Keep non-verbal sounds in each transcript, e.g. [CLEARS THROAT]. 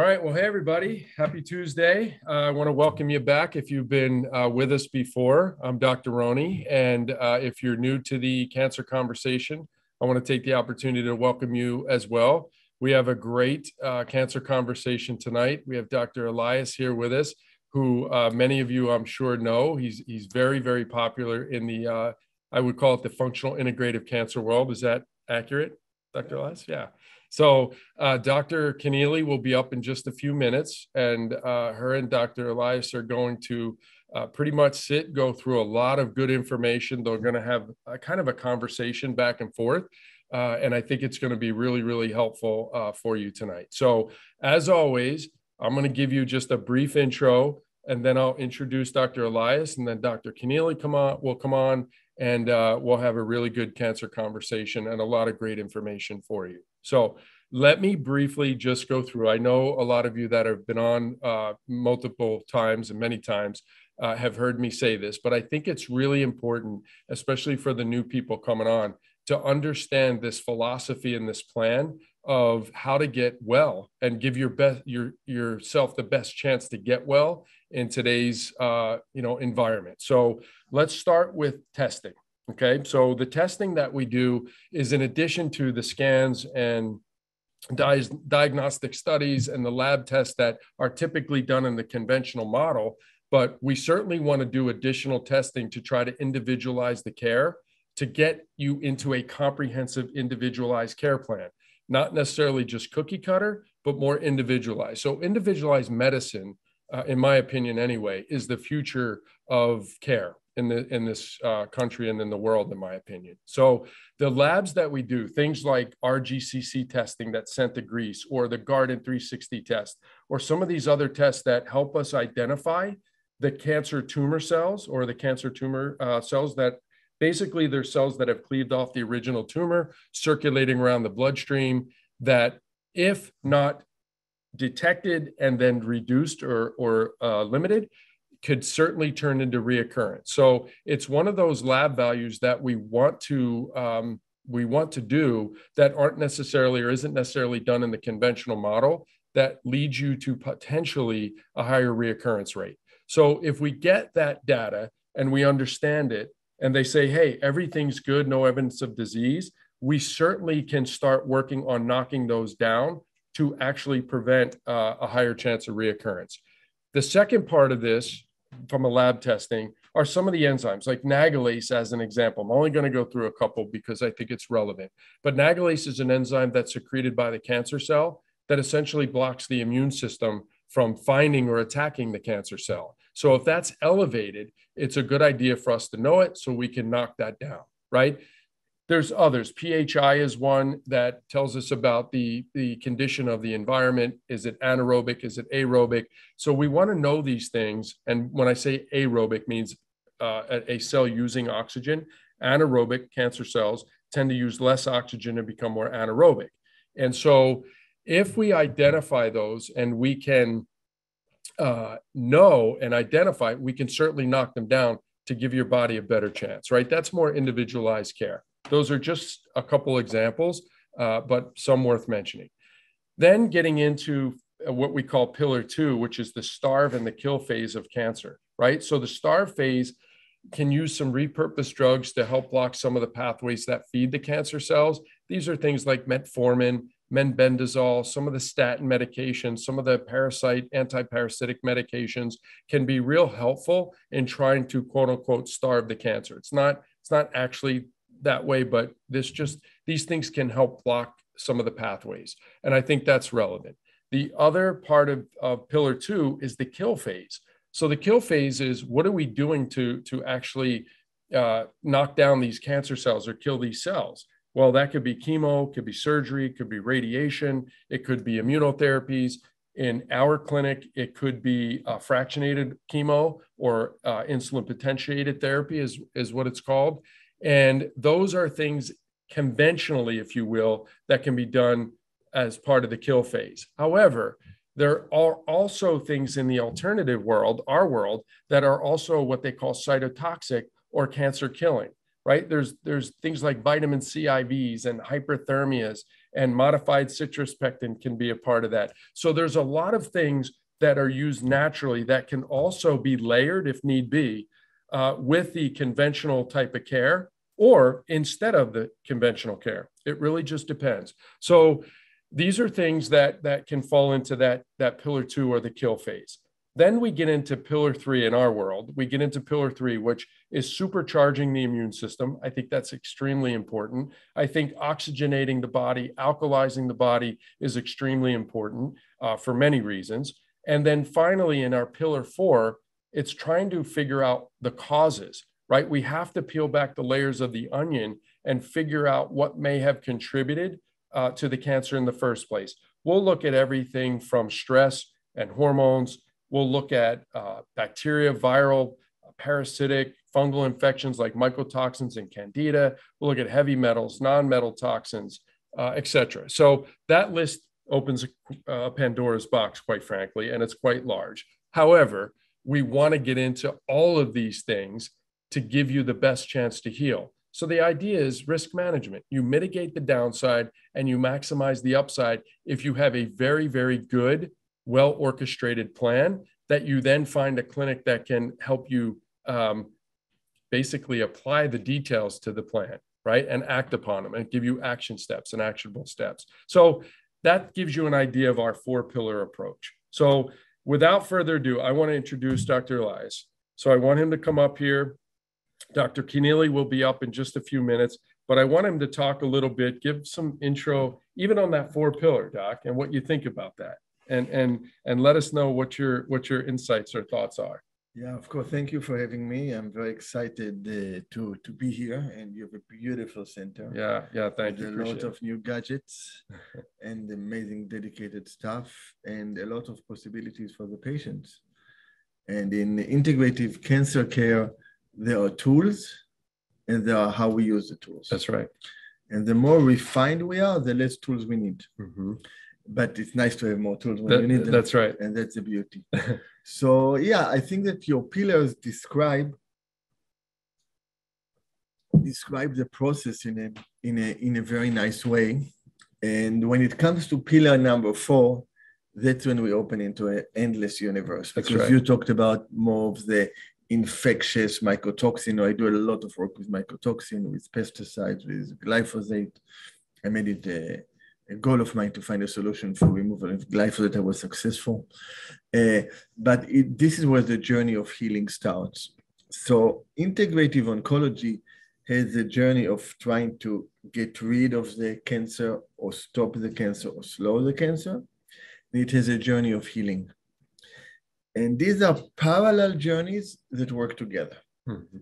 All right. Well, hey, everybody. Happy Tuesday. Uh, I want to welcome you back if you've been uh, with us before. I'm Dr. Roney. And uh, if you're new to the cancer conversation, I want to take the opportunity to welcome you as well. We have a great uh, cancer conversation tonight. We have Dr. Eliaz here with us, who uh, many of you, I'm sure, know. He's, he's very, very popular in the, uh, I would call it the functional integrative cancer world. Is that accurate, Dr. Eliaz? Yeah. So uh, Dr. Connealy will be up in just a few minutes, and uh, her and Dr. Eliaz are going to uh, pretty much sit, go through a lot of good information. They're going to have a, kind of a conversation back and forth. Uh, and I think it's going to be really, really helpful uh, for you tonight. So, as always, I'm going to give you just a brief intro, and then I'll introduce Dr. Eliaz, and then Dr. Connealy come on, will come on, and uh, we'll have a really good cancer conversation and a lot of great information for you. So let me briefly just go through. I know a lot of you that have been on uh, multiple times and many times uh, have heard me say this, but I think it's really important, especially for the new people coming on, to understand this philosophy and this plan of how to get well and give your best your yourself the best chance to get well in today's uh, you know environment. So let's start with testing. Okay, so the testing that we do is in addition to the scans and di- diagnostic studies and the lab tests that are typically done in the conventional model, but we certainly want to do additional testing to try to individualize the care to get you into a comprehensive individualized care plan, not necessarily just cookie cutter, but more individualized. So, individualized medicine, uh, in my opinion anyway, is the future of care in the in this uh, country and in the world, in my opinion. So the labs that we do, things like RGCC testing that's sent to Greece, or the Guardant360 test, or some of these other tests that help us identify the cancer tumor cells or the cancer tumor uh, cells that basically they're cells that have cleaved off the original tumor, circulating around the bloodstream. That if not detected and then reduced or or uh, limited could certainly turn into reoccurrence. So it's one of those lab values that we want to um, we want to do that aren't necessarily or isn't necessarily done in the conventional model that leads you to potentially a higher reoccurrence rate. So if we get that data and we understand it, and they say, hey, everything's good, no evidence of disease, we certainly can start working on knocking those down to actually prevent uh, a higher chance of reoccurrence. The second part of this from a lab testing are some of the enzymes, like nagalase, as an example. I'm only going to go through a couple because I think it's relevant. But nagalase is an enzyme that's secreted by the cancer cell that essentially blocks the immune system from finding or attacking the cancer cell. So if that's elevated, it's a good idea for us to know it so we can knock that down, right? There's others. PHI is one that tells us about the, the condition of the environment. Is it anaerobic? Is it aerobic? So we want to know these things. And when I say aerobic, means uh, a, cell using oxygen. Anaerobic cancer cells tend to use less oxygen and become more anaerobic. And so if we identify those and we can uh, know and identify, we can certainly knock them down to give your body a better chance, right? That's more individualized care. Those are just a couple examples, uh, but some worth mentioning. Then getting into what we call pillar two, which is the starve and the kill phase of cancer, right? So the starve phase can use some repurposed drugs to help block some of the pathways that feed the cancer cells. These are things like metformin, mebendazole, some of the statin medications, some of the parasite, anti-parasitic medications can be real helpful in trying to quote unquote starve the cancer. It's not, it's not actually that way, but this just these things can help block some of the pathways. And I think that's relevant. The other part of, of pillar two is the kill phase. So the kill phase is what are we doing to, to actually uh, knock down these cancer cells or kill these cells? Well, that could be chemo, could be surgery, could be radiation, it could be immunotherapies. In our clinic, it could be uh, fractionated chemo or uh, insulin potentiated therapy, is, is what it's called. And those are things conventionally, if you will, that can be done as part of the kill phase. However, there are also things in the alternative world, our world, that are also what they call cytotoxic or cancer killing, right? There's, there's things like vitamin C IVs and hyperthermias and modified citrus pectin can be a part of that. So there's a lot of things that are used naturally that can also be layered if need be uh, with the conventional type of care or instead of the conventional care. It really just depends. So these are things that that can fall into that that pillar two or the kill phase. Then we get into pillar three in our world. We get into pillar three, which is supercharging the immune system. I think that's extremely important. I think oxygenating the body, alkalizing the body is extremely important uh, for many reasons. And then finally, in our pillar four, it's trying to figure out the causes, right? We have to peel back the layers of the onion and figure out what may have contributed uh, to the cancer in the first place. We'll look at everything from stress and hormones. We'll look at uh, bacteria, viral, parasitic, fungal infections like mycotoxins and candida. We'll look at heavy metals, non-metal toxins, uh, etc. So that list opens a, a Pandora's box, quite frankly, and it's quite large. However, we want to get into all of these things to give you the best chance to heal. So the idea is risk management. You mitigate the downside and you maximize the upside if you have a very, very good, well orchestrated plan that you then find a clinic that can help you um, basically apply the details to the plan, right? And act upon them and give you action steps and actionable steps. So that gives you an idea of our four pillar approach. So without further ado, I want to introduce Dr. Eliaz. So I want him to come up here Dr. Connealy will be up in just a few minutes, but I want him to talk a little bit, give some intro, even on that four pillar, Doc, and what you think about that, and and and let us know what your what your insights or thoughts are. Yeah, of course. Thank you for having me. I'm very excited uh, to to be here, and you have a beautiful center. Yeah, yeah. Thank you. A lot of new gadgets [LAUGHS] and amazing dedicated staff, and a lot of possibilities for the patients. And in integrative cancer care, there are tools and there are how we use the tools. That's right. And the more refined we are, the less tools we need. Mm-hmm. But it's nice to have more tools when that, you need them. That's right. And that's the beauty. [LAUGHS] so yeah, I think that your pillars describe describe the process in a in a in a very nice way. And when it comes to pillar number four, that's when we open into an endless universe because right. you talked about more of the infectious mycotoxin. I do a lot of work with mycotoxin, with pesticides, with glyphosate. I made it a, goal of mine to find a solution for removal of glyphosate. I was successful. Uh, but it, this is where the journey of healing starts. So integrative oncology has a journey of trying to get rid of the cancer or stop the cancer or slow the cancer. It has a journey of healing. And these are parallel journeys that work together. Mm-hmm.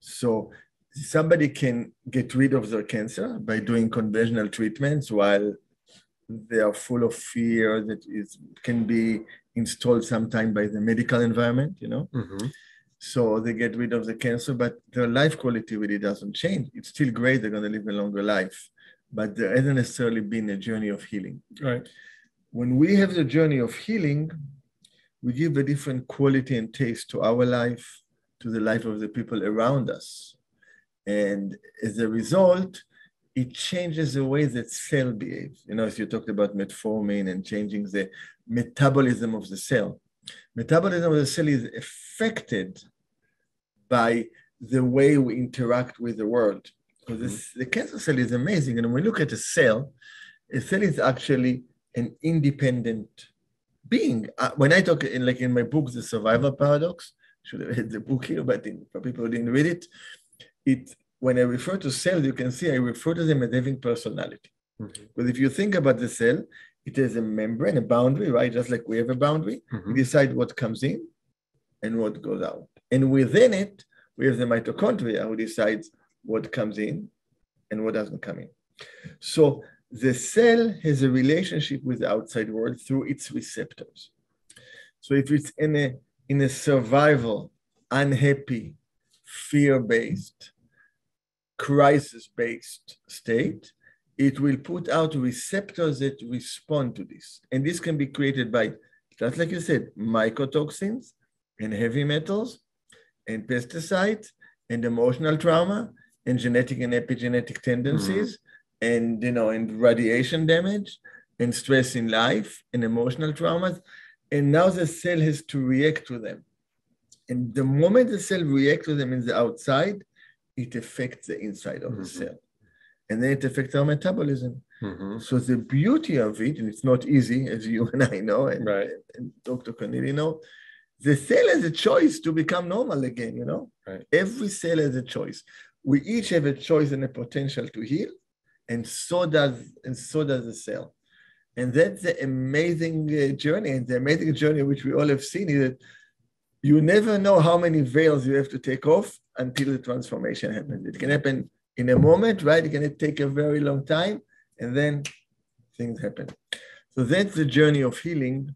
So somebody can get rid of their cancer by doing conventional treatments while they are full of fear that is can be installed sometime by the medical environment, you know. Mm-hmm. So they get rid of the cancer, but their life quality really doesn't change. It's still great; they're going to live a longer life, but there hasn't necessarily been a journey of healing. Right. When we have the journey of healing, we give a different quality and taste to our life, to the life of the people around us. And as a result, it changes the way that cell behaves. You know, if you talked about metformin and changing the metabolism of the cell, metabolism of the cell is affected by the way we interact with the world. Because mm-hmm. the cancer cell is amazing. And when we look at a cell, a cell is actually an independent being. Uh, when I talk in like in my book, The Survival Paradox, should have read the book here, but in, for people who didn't read it, it when I refer to cells, you can see I refer to them as having personality. Mm-hmm. Because if you think about the cell, it has a membrane, a boundary, right? Just like we have a boundary. Mm-hmm. We decide what comes in and what goes out. And within it, we have the mitochondria who decides what comes in and what doesn't come in. So the cell has a relationship with the outside world through its receptors. So if it's in a in a survival, unhappy, fear-based, crisis-based state, it will put out receptors that respond to this. And this can be created by, just like you said, mycotoxins and heavy metals and pesticides and emotional trauma and genetic and epigenetic tendencies. Mm-hmm and you know and radiation damage and stress in life and emotional traumas and now the cell has to react to them and the moment the cell reacts to them in the outside it affects the inside of mm-hmm. the cell and then it affects our metabolism mm-hmm. so the beauty of it and it's not easy as you [LAUGHS] and i know and, right. and dr Connealy know the cell has a choice to become normal again you know right. every cell has a choice we each have a choice and a potential to heal and so does and so does the cell and that's the amazing uh, journey and the amazing journey which we all have seen is that you never know how many veils you have to take off until the transformation happens. It can happen in a moment right? It can take a very long time and then things happen. So that's the journey of healing.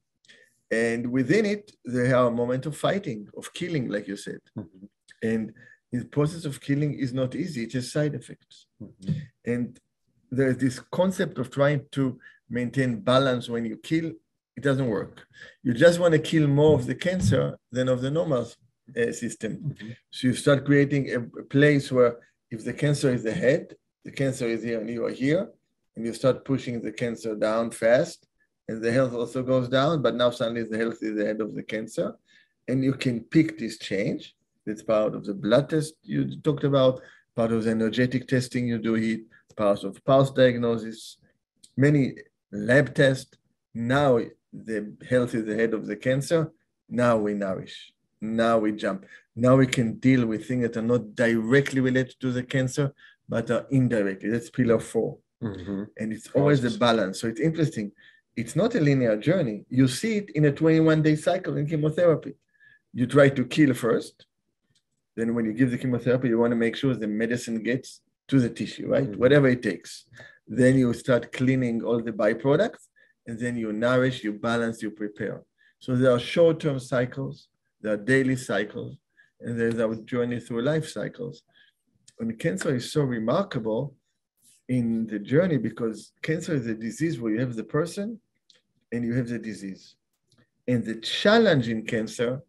And within it there are a moment of fighting of killing like you said. Mm-hmm. and the process of killing is not easy. It has side effects. Mm-hmm. and there's this concept of trying to maintain balance. When you kill, it doesn't work. You just want to kill more of the cancer than of the normal uh, system. So you start creating a, place where if the cancer is the head, the cancer is here and you are here, and you start pushing the cancer down fast, and the health also goes down, but now suddenly the health is the head of the cancer. And you can pick this change. It's part of the blood test you talked about, part of the energetic testing you do it, part of pulse diagnosis, many lab tests. Now the health is ahead of the cancer. Now we nourish. Now we jump. Now we can deal with things that are not directly related to the cancer, but are indirectly. That's pillar 4 mm-hmm. And it's always the balance. So it's interesting. It's not a linear journey. You see it in a 21 day cycle in chemotherapy. You try to kill first. Then, when you give the chemotherapy, you want to make sure the medicine gets to the tissue, right? Mm-hmm. Whatever it takes. Then you start cleaning all the byproducts, and then you nourish, you balance, you prepare. So there are short-term cycles, there are daily cycles, and there's our journey through life cycles. And cancer is so remarkable in the journey because cancer is a disease where you have the person and you have the disease. And the challenge in cancer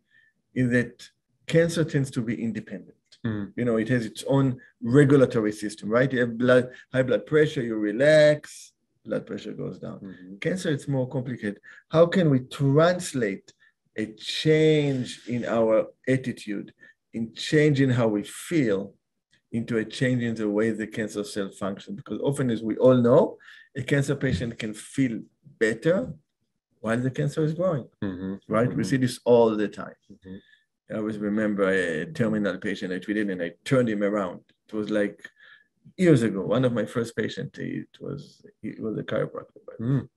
is that cancer tends to be independent. Mm. You know, it has its own regulatory system, right? You have blood, high blood pressure, you relax, blood pressure goes down. Mm-hmm. Cancer, it's more complicated. How can we translate a change in our attitude, in changing how we feel, into a change in the way the cancer cell functions? Because often, as we all know, a cancer patient can feel better while the cancer is growing, mm-hmm. right? Mm-hmm. We see this all the time. Mm-hmm. I always remember a terminal patient I treated and I turned him around. It was like years ago, one of my first patients, it was he was a chiropractor. Mm.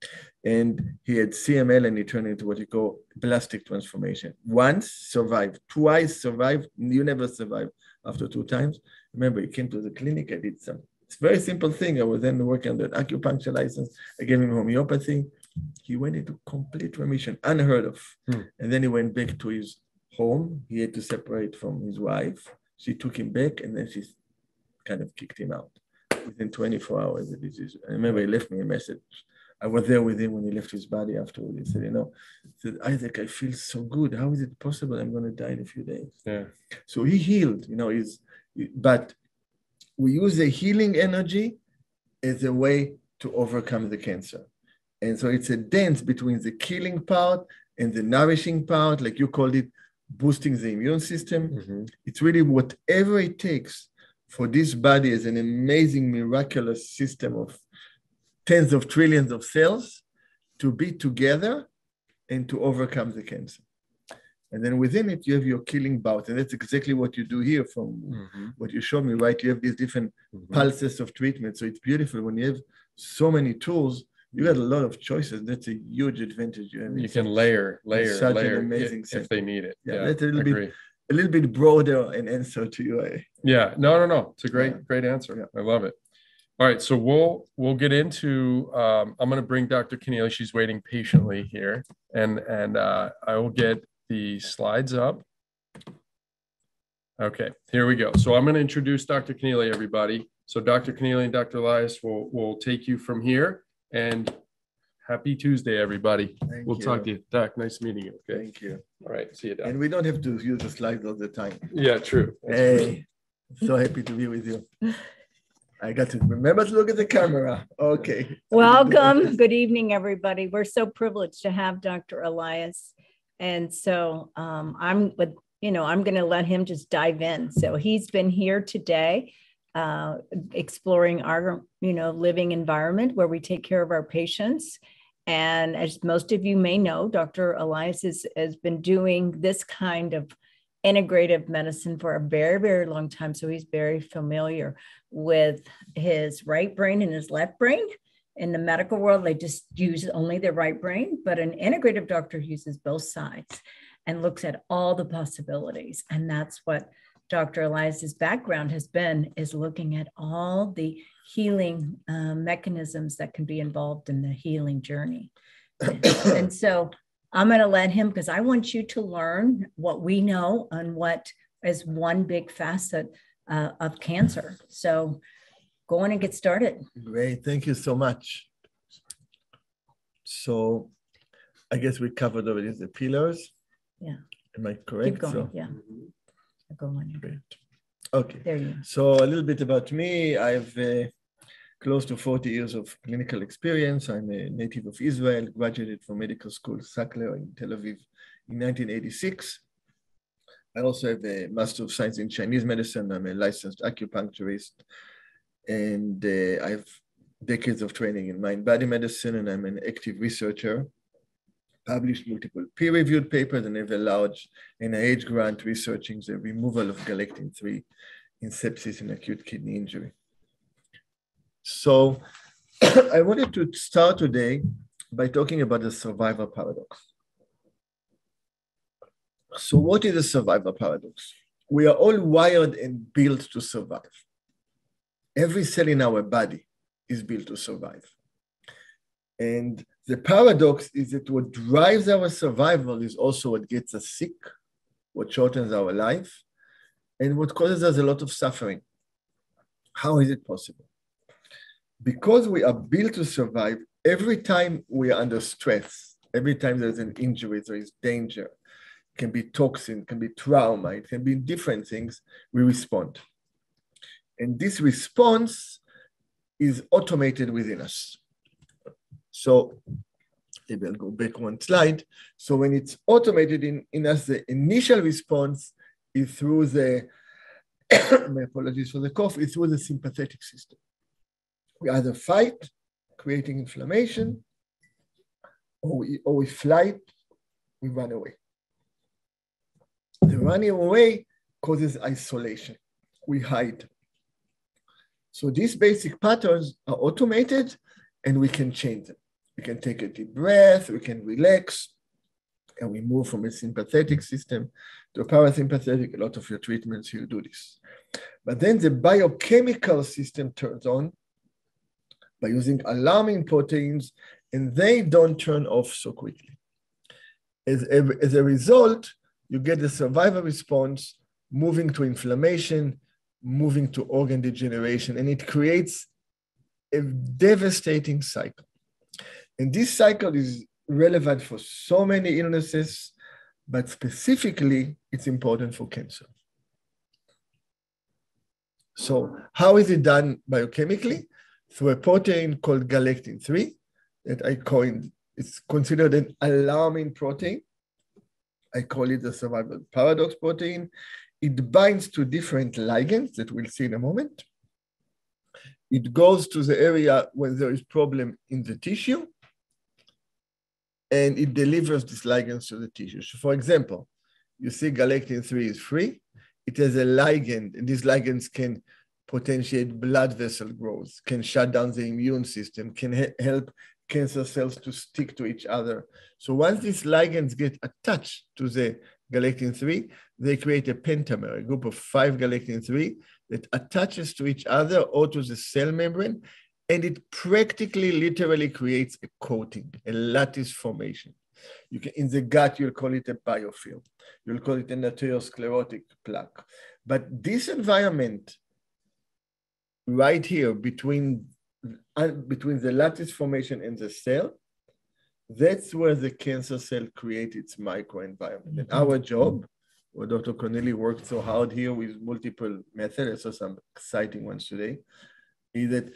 And he had CML and he turned into what you call blastic transformation. Once survived, twice survived, you never survive after two times. Remember, he came to the clinic, I did some it's a very simple thing. I was then working on the acupuncture license. I gave him homeopathy. He went into complete remission, unheard of. Mm. And then he went back to his home. He had to separate from his wife. She took him back and then she kind of kicked him out. Within 24 hours, the disease. I remember he left me a message. I was there with him when he left his body afterwards. He said, you know, said, Isaac, I feel so good. How is it possible I'm going to die in a few days? Yeah. So he healed, you know, he's, but we use the healing energy as a way to overcome the cancer. And so it's a dance between the killing part and the nourishing part, like you called it, boosting the immune system. Mm-hmm. It's really whatever it takes for this body as an amazing, miraculous system of tens of trillions of cells to be together and to overcome the cancer. And then within it, you have your killing bout. And that's exactly what you do here from mm-hmm. what you showed me, right? You have these different mm-hmm. pulses of treatment. So it's beautiful when you have so many tools you got a lot of choices. That's a huge advantage. You, have. you can layer, layer, such layer an amazing if, if they need it. Yeah, yeah that's a little bit a little bit broader an answer to you. Eh? Yeah, no, no, no. It's a great, yeah. great answer. Yeah. I love it. All right, so we'll we'll get into. Um, I'm going to bring Dr. Connealy. She's waiting patiently here, and and uh, I will get the slides up. Okay, here we go. So I'm going to introduce Dr. Connealy, everybody. So Dr. Connealy and Dr. Eliaz will will take you from here. And happy Tuesday, everybody. Thank we'll you. talk to you. Doc, nice meeting you. Okay. Thank you. All right. See you, Doc. And we don't have to use the slides all the time. Yeah, true. That's hey, true. so happy to be with you. I got to remember to look at the camera. Okay. Welcome. Good evening, everybody. We're so privileged to have Dr. Eliaz. And so um, I'm with, you know, I'm going to let him just dive in. So he's been here today uh, exploring our, you know, living environment where we take care of our patients. And as most of you may know, Dr. Eliaz has, has been doing this kind of integrative medicine for a very, very long time. So he's very familiar with his right brain and his left brain. In the medical world, they just use only the right brain, but an integrative doctor uses both sides and looks at all the possibilities. And that's what Dr. Eliaz's background has been, is looking at all the healing uh, mechanisms that can be involved in the healing journey. [COUGHS] and so I'm going to let him because I want you to learn what we know on what is one big facet uh, of cancer. So go on and get started. Great. Thank you so much. So I guess we covered already the pillars. Yeah. Am I correct? Keep going. So, yeah. Go on. great. Okay. There you go. So a little bit about me. I've uh, close to 40 years of clinical experience. I'm a native of Israel, graduated from medical school Sackler in Tel Aviv in 1986. I also have a Master of Science in Chinese medicine. I'm a licensed acupuncturist, and uh, I have decades of training in mind body medicine, and I'm an active researcher. Published multiple peer-reviewed papers, and have a large NIH grant researching the removal of galectin-3 in sepsis and acute kidney injury. So [CLEARS THROAT] I wanted to start today by talking about the survivor paradox. So what is the survivor paradox? We are all wired and built to survive. Every cell in our body is built to survive. And the paradox is that what drives our survival is also what gets us sick, what shortens our life, and what causes us a lot of suffering. How is it possible? Because we are built to survive, every time we are under stress, every time there's an injury, there is danger, can be toxin, can be trauma, it can be different things, we respond. And this response is automated within us. So maybe I'll go back one slide. So when it's automated in, in us, the initial response is through the, [COUGHS] my apologies for the cough, is through the sympathetic system. We either fight, creating inflammation, or we, or we flight, we run away. The running away causes isolation. We hide. So these basic patterns are automated and we can change them. We can take a deep breath, we can relax, and we move from a sympathetic system to a parasympathetic. A lot of your treatments, you do this. But then the biochemical system turns on by using alarming proteins, and they don't turn off so quickly. As a, as a result, you get the survival response moving to inflammation, moving to organ degeneration, and it creates a devastating cycle. And this cycle is relevant for so many illnesses, but specifically, it's important for cancer. So, how is it done biochemically? Through a protein called galectin 3 that I coined. It's considered an alarming protein. I call it the survival paradox protein. It binds to different ligands that we'll see in a moment. It goes to the area when there is problem in the tissue, and it delivers these ligands to the tissue. So for example, you see galectin 3 is free. It has a ligand, and these ligands can potentiate blood vessel growth, can shut down the immune system, can help cancer cells to stick to each other. So once these ligands get attached to the galectin-3, they create a pentamer, a group of five galectin-3 that attaches to each other or to the cell membrane, and it practically literally creates a coating, a lattice formation. You can, in the gut, you'll call it a biofilm. You'll call it an atherosclerotic plaque. But this environment right here between, uh, between the lattice formation and the cell, that's where the cancer cell creates its microenvironment. And our job, where Dr. Connealy worked so hard here with multiple methods, I saw some exciting ones today. is that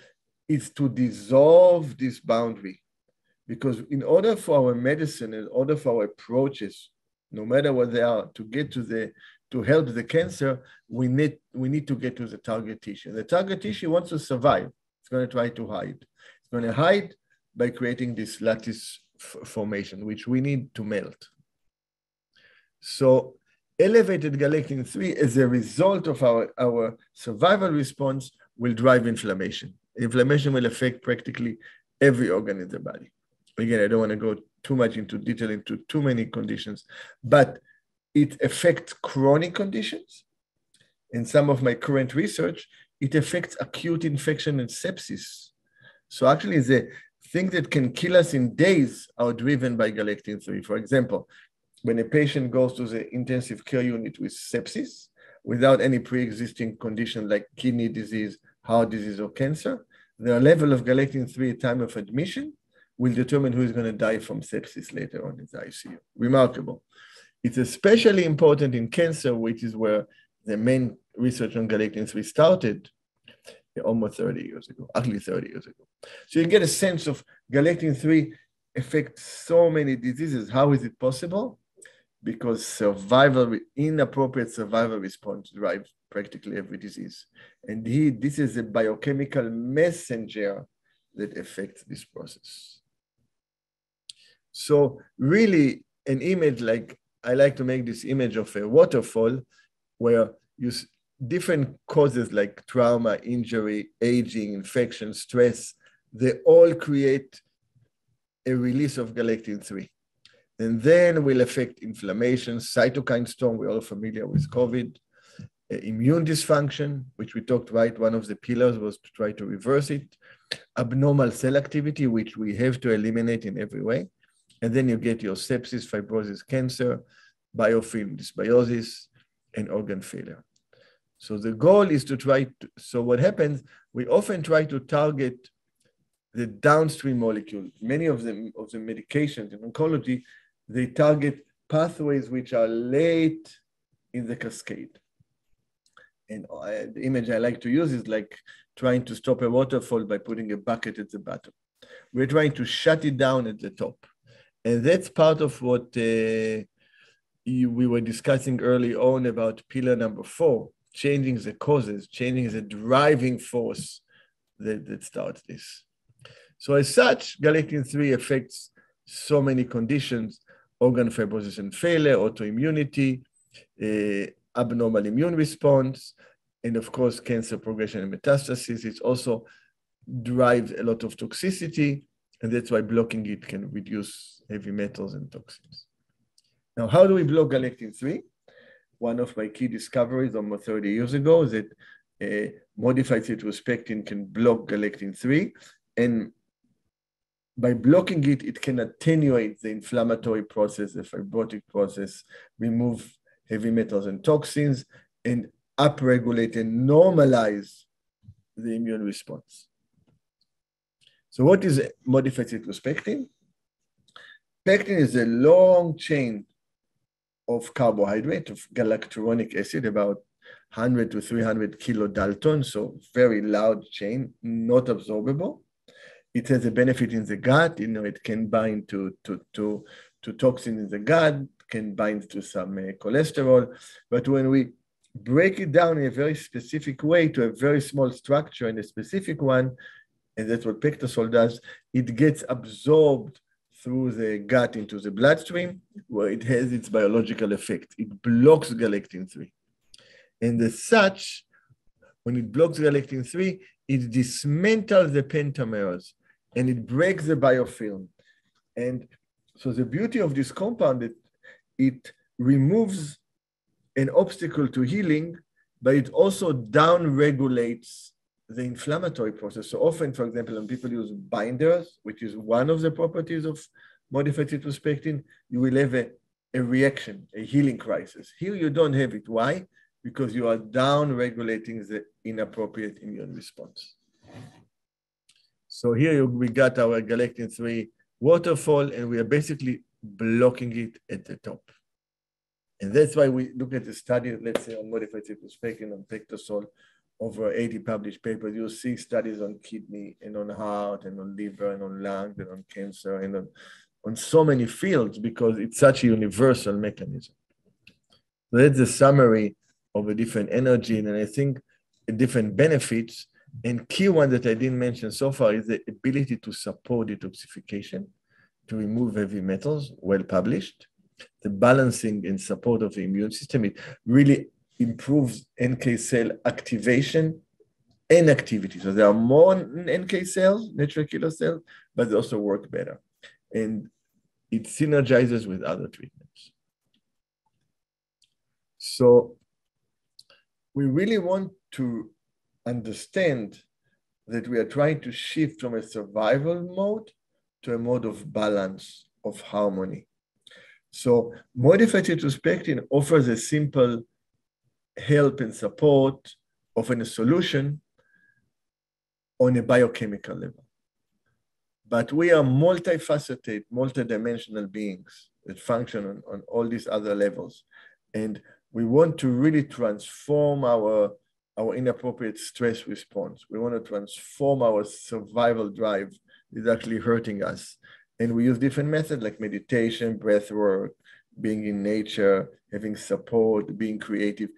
it's to dissolve this boundary. Because in order for our medicine, in order for our approaches, no matter what they are, to get to the to help the cancer, we need we need to get to the target tissue. The target tissue wants to survive. It's going to try to hide. It's going to hide by creating this lattice formation, which we need to melt. So elevated galectin-3 as a result of our, our survival response will drive inflammation. Inflammation will affect practically every organ in the body. Again, I don't want to go too much into detail into too many conditions, but it affects chronic conditions. In some of my current research, it affects acute infection and sepsis. So actually, the things that can kill us in days are driven by galectin-3. For example, when a patient goes to the intensive care unit with sepsis without any pre-existing condition like kidney disease, heart disease, or cancer, the level of galectin-3 at time of admission will determine who is going to die from sepsis later on in the ICU. Remarkable. It's especially important in cancer, which is where the main research on galectin-3 started almost 30 years ago, actually 30 years ago. So you get a sense of galectin 3 affects so many diseases. How is it possible? Because survival, inappropriate survival response drives practically every disease. And he, this is a biochemical messenger that affects this process. So really an image like, I like to make this image of a waterfall where you different causes like trauma, injury, aging, infection, stress, they all create a release of galectin-3. And then will affect inflammation, cytokine storm, we're all familiar with COVID, immune dysfunction, which we talked, right? One of the pillars was to try to reverse it, abnormal cell activity, which we have to eliminate in every way. And then you get your sepsis, fibrosis, cancer, biofilm dysbiosis, and organ failure. So the goal is to try to, so what happens, we often try to target the downstream molecule. Many of the, of the medications in oncology, they target pathways which are late in the cascade. And I, the image I like to use is like trying to stop a waterfall by putting a bucket at the bottom. We're trying to shut it down at the top. And that's part of what uh, we were discussing early on about pillar number four, changing the causes, changing the driving force that, that starts this. So as such, galectin 3 affects so many conditions, organ fibrosis and failure, autoimmunity, uh, abnormal immune response, and of course, cancer progression and metastasis. It also drives a lot of toxicity, and that's why blocking it can reduce heavy metals and toxins. Now, how do we block galectin-3? one of my key discoveries almost 30 years ago is that uh, modified citrus pectin can block galectin-3 and by blocking it, it can attenuate the inflammatory process, the fibrotic process, remove heavy metals and toxins, and upregulate and normalize the immune response. So what is modified cytospectin? Pectin is a long chain of carbohydrate, of galacturonic acid, about 100 to 300 kilodalton, so very large chain, not absorbable. It has a benefit in the gut, you know, it can bind to, to, to, to toxin in the gut, can bind to some uh, cholesterol. But when we break it down in a very specific way to a very small structure and a specific one, and that's what PectaSol does, it gets absorbed through the gut into the bloodstream, where it has its biological effect. It blocks galectin 3. And as such, when it blocks galectin 3, it dismantles the pentamers and it breaks the biofilm. And so the beauty of this compound, it, it removes an obstacle to healing, but it also down-regulates the inflammatory process. So often, for example, when people use binders, which is one of the properties of modified citrus pectin, you will have a, a reaction, a healing crisis. Here you don't have it. Why? Because you are down regulating the inappropriate immune response. So here we got our galectin 3 waterfall and we are basically blocking it at the top. And that's why we look at the study, let's say on modified citrus pectin, on PectaSol, over 80 published papers. You'll see studies on kidney and on heart and on liver and on lung and on cancer and on, on so many fields because it's such a universal mechanism. So That's the summary of a different energy. And I think different benefits. And key one that I didn't mention so far is the ability to support detoxification, to remove heavy metals, well published. The balancing and support of the immune system, it really improves NK cell activation and activity. So there are more NK cells, natural killer cells, but they also work better. And it synergizes with other treatments. So we really want to understand that we are trying to shift from a survival mode to a mode of balance, of harmony. So modified citrus pectin offers a simple help and support, of a solution on a biochemical level. But we are multifaceted, multidimensional beings that function on, on all these other levels. And we want to really transform our, our inappropriate stress response. We want to transform our survival drive is actually hurting us. And we use different methods like meditation, breath work, being in nature, having support, being creative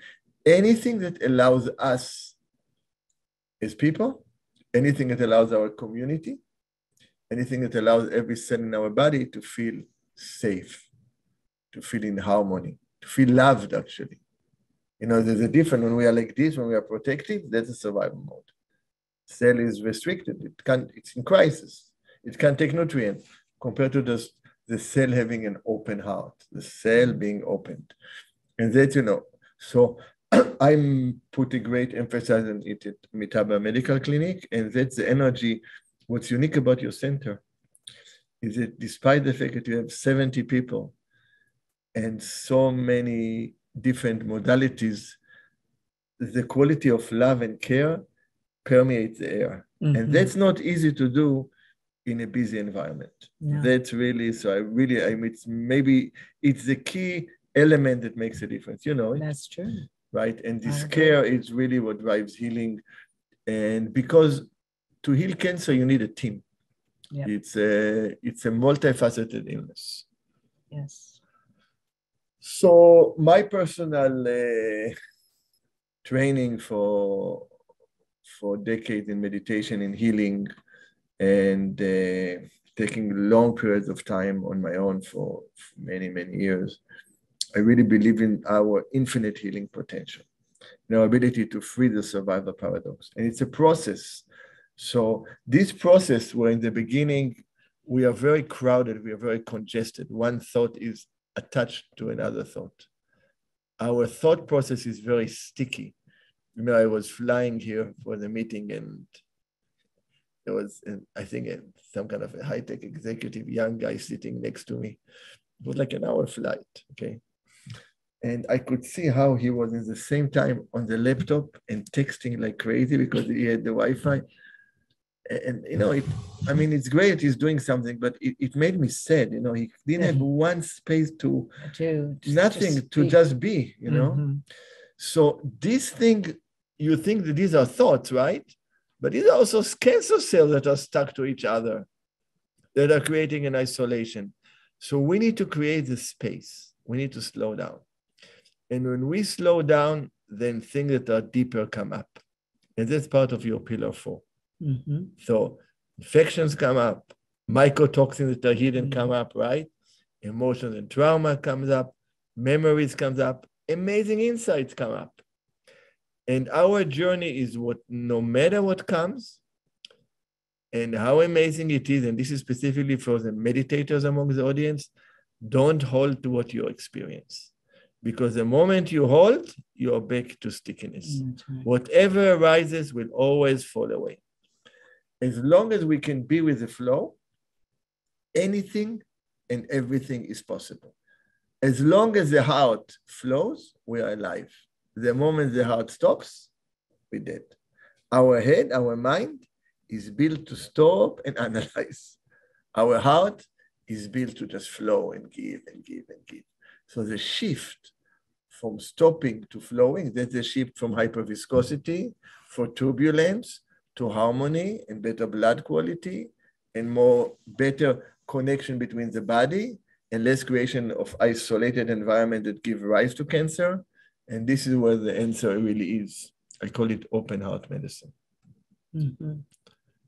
anything that allows us as people, anything that allows our community, anything that allows every cell in our body to feel safe, to feel in harmony, to feel loved, actually. You know, there's a difference when we are like this, when we are protective, that's a survival mode. Cell is restricted, it can't, it's in crisis, it can't take nutrients compared to the, the cell having an open heart, the cell being opened. And that, you know, so [COUGHS] I'm putting great emphasis on it at Amitabha Medical Clinic, and that's the energy. What's unique about your center is that despite the fact that you have 70 people and so many different modalities, the quality of love and care permeates the air. Mm-hmm. And that's not easy to do in a busy environment. No. That's really so I really I mean it's maybe it's the key element that makes a difference, you know. That's true right? And this care is really what drives healing. And because to heal cancer, you need a team. Yep. It's a it's a multifaceted illness. Yes. So my personal uh, training for for decades in meditation and healing, and uh, taking long periods of time on my own for, for many many years, I really believe in our infinite healing potential, in our ability to free the survivor paradox. And it's a process. So, this process, where in the beginning we are very crowded, we are very congested, one thought is attached to another thought. Our thought process is very sticky. You know, I was flying here for the meeting and there was, I think, some kind of a high tech executive, young guy sitting next to me. It was like an hour flight. Okay and I could see how he was in the same time on the laptop and texting like crazy because he had the Wi-Fi. And you know, it, I mean, it's great he's doing something, but it, it made me sad. You know, he didn't have one space to, to nothing just to just be. You know, mm-hmm. so this thing, you think that these are thoughts, right? But these are also cancer cells that are stuck to each other, that are creating an isolation. So we need to create the space. We need to slow down. And when we slow down, then things that are deeper come up. And that's part of your pillar 4 mm-hmm. So infections come up, mycotoxins that are hidden mm-hmm. come up, right? Emotions and trauma comes up, memories comes up, amazing insights come up. And our journey is what no matter what comes, and how amazing it is, and this is specifically for the meditators among the audience, don't hold to what you experience because the moment you hold, you are back to stickiness. Right. Whatever arises will always fall away. As long as we can be with the flow, anything and everything is possible. As long as the heart flows, we are alive. The moment the heart stops, we're dead. Our head, our mind is built to stop and [LAUGHS] analyze. Our heart is built to just flow and give and give and give. So the shift from stopping to flowing. That's a shift from hyperviscosity for turbulence to harmony and better blood quality and more better connection between the body and less creation of isolated environment that give rise to cancer. And this is where the answer really is. I call it open heart medicine. Mm-hmm.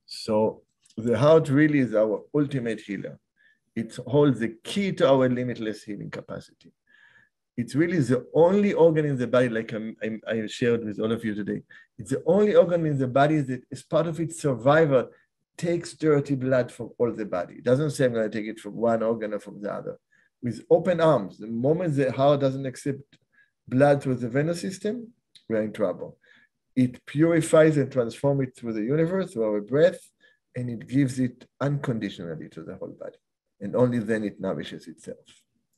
So the heart really is our ultimate healer. It holds the key to our limitless healing capacity. It's really the only organ in the body, like I'm, I'm, i shared with all of you today. It's the only organ in the body that, as part of its survival, takes dirty blood from all the body. It doesn't say I'm going to take it from one organ or from the other. With open arms, the moment the heart doesn't accept blood through the venous system, we're in trouble. It purifies and transforms it through the universe, through our breath, and it gives it unconditionally to the whole body. And only then it nourishes itself.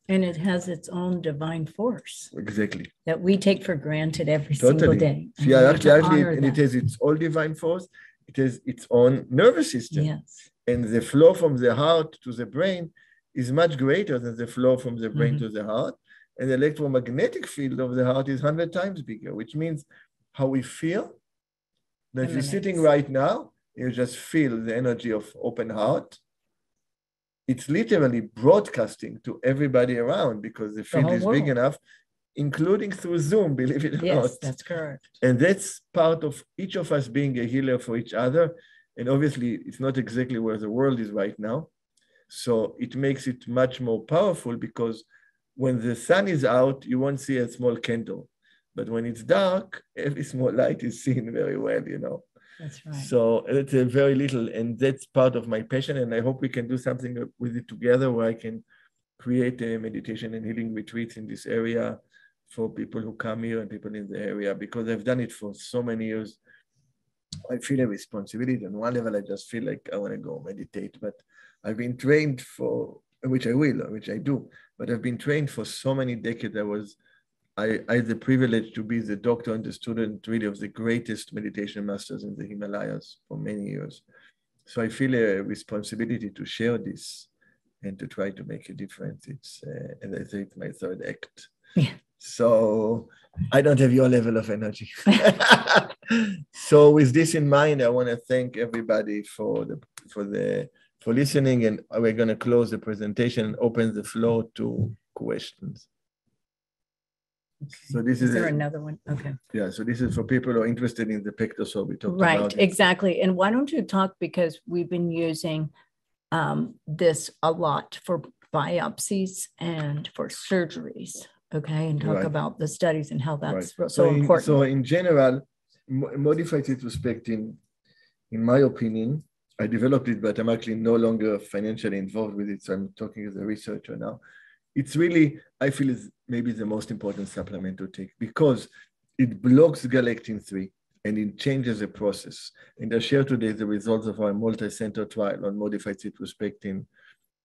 And it has its own divine force. Exactly. That we take for granted every totally. single day. Yeah, actually, actually and it has its own divine force. It has its own nervous system. Yes. And the flow from the heart to the brain is much greater than the flow from the brain mm-hmm. to the heart. And the electromagnetic field of the heart is 100 times bigger, which means how we feel. Now, if you're sitting right now, you just feel the energy of open heart. It's literally broadcasting to everybody around because the field the is world. big enough, including through Zoom, [LAUGHS] believe it or yes, not. Yes, that's correct. And that's part of each of us being a healer for each other. And obviously, it's not exactly where the world is right now. So it makes it much more powerful because when the sun is out, you won't see a small candle. But when it's dark, [LAUGHS] every small light is seen very well, you know. That's right. So it's a very little, and that's part of my passion. And I hope we can do something with it together where I can create a meditation and healing retreats in this area for people who come here and people in the area because I've done it for so many years. I feel a responsibility. On one level, I just feel like I want to go meditate, but I've been trained for, which I will, which I do, but I've been trained for so many decades. I was I, I had the privilege to be the doctor and the student really of the greatest meditation masters in the Himalayas for many years. So I feel a responsibility to share this and to try to make a difference. It's, uh, as I think it's my third act. Yeah. So I don't have your level of energy. [LAUGHS] so with this in mind, I want to thank everybody for the for the for listening, and we're going to close the presentation and open the floor to questions. So this is, is there a, another one? Okay. Yeah. So this is for people who are interested in the PectaSol we talked right, about. Right. Exactly. And why don't you talk because we've been using um, this a lot for biopsies and for surgeries. Okay, and talk right. about the studies and how that's right. so, so in, important. So in general, modified citrus pectin, in my opinion, I developed it, but I'm actually no longer financially involved with it. So I'm talking as a researcher now it's really, I feel, is maybe the most important supplement to take because it blocks galectin 3 and it changes the process. And I share today the results of our multi-center trial on modified citrus pectin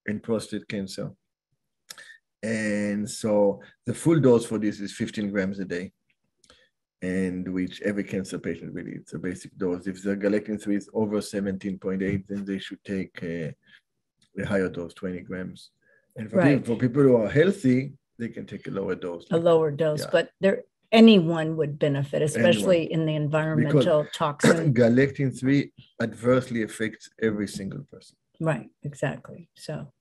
in prostate cancer. And so the full dose for this is 15 grams a day, and which every cancer patient really, it's a basic dose. If the galectin 3 is over 17.8, then they should take a, a higher dose, 20 grams. And for, right. people, for people who are healthy, they can take a lower dose. A lower dose, yeah. but there anyone would benefit, especially anyone. in the environmental because [CLEARS THROAT] toxin. Galectin 3 adversely affects every single person. Right, exactly. So,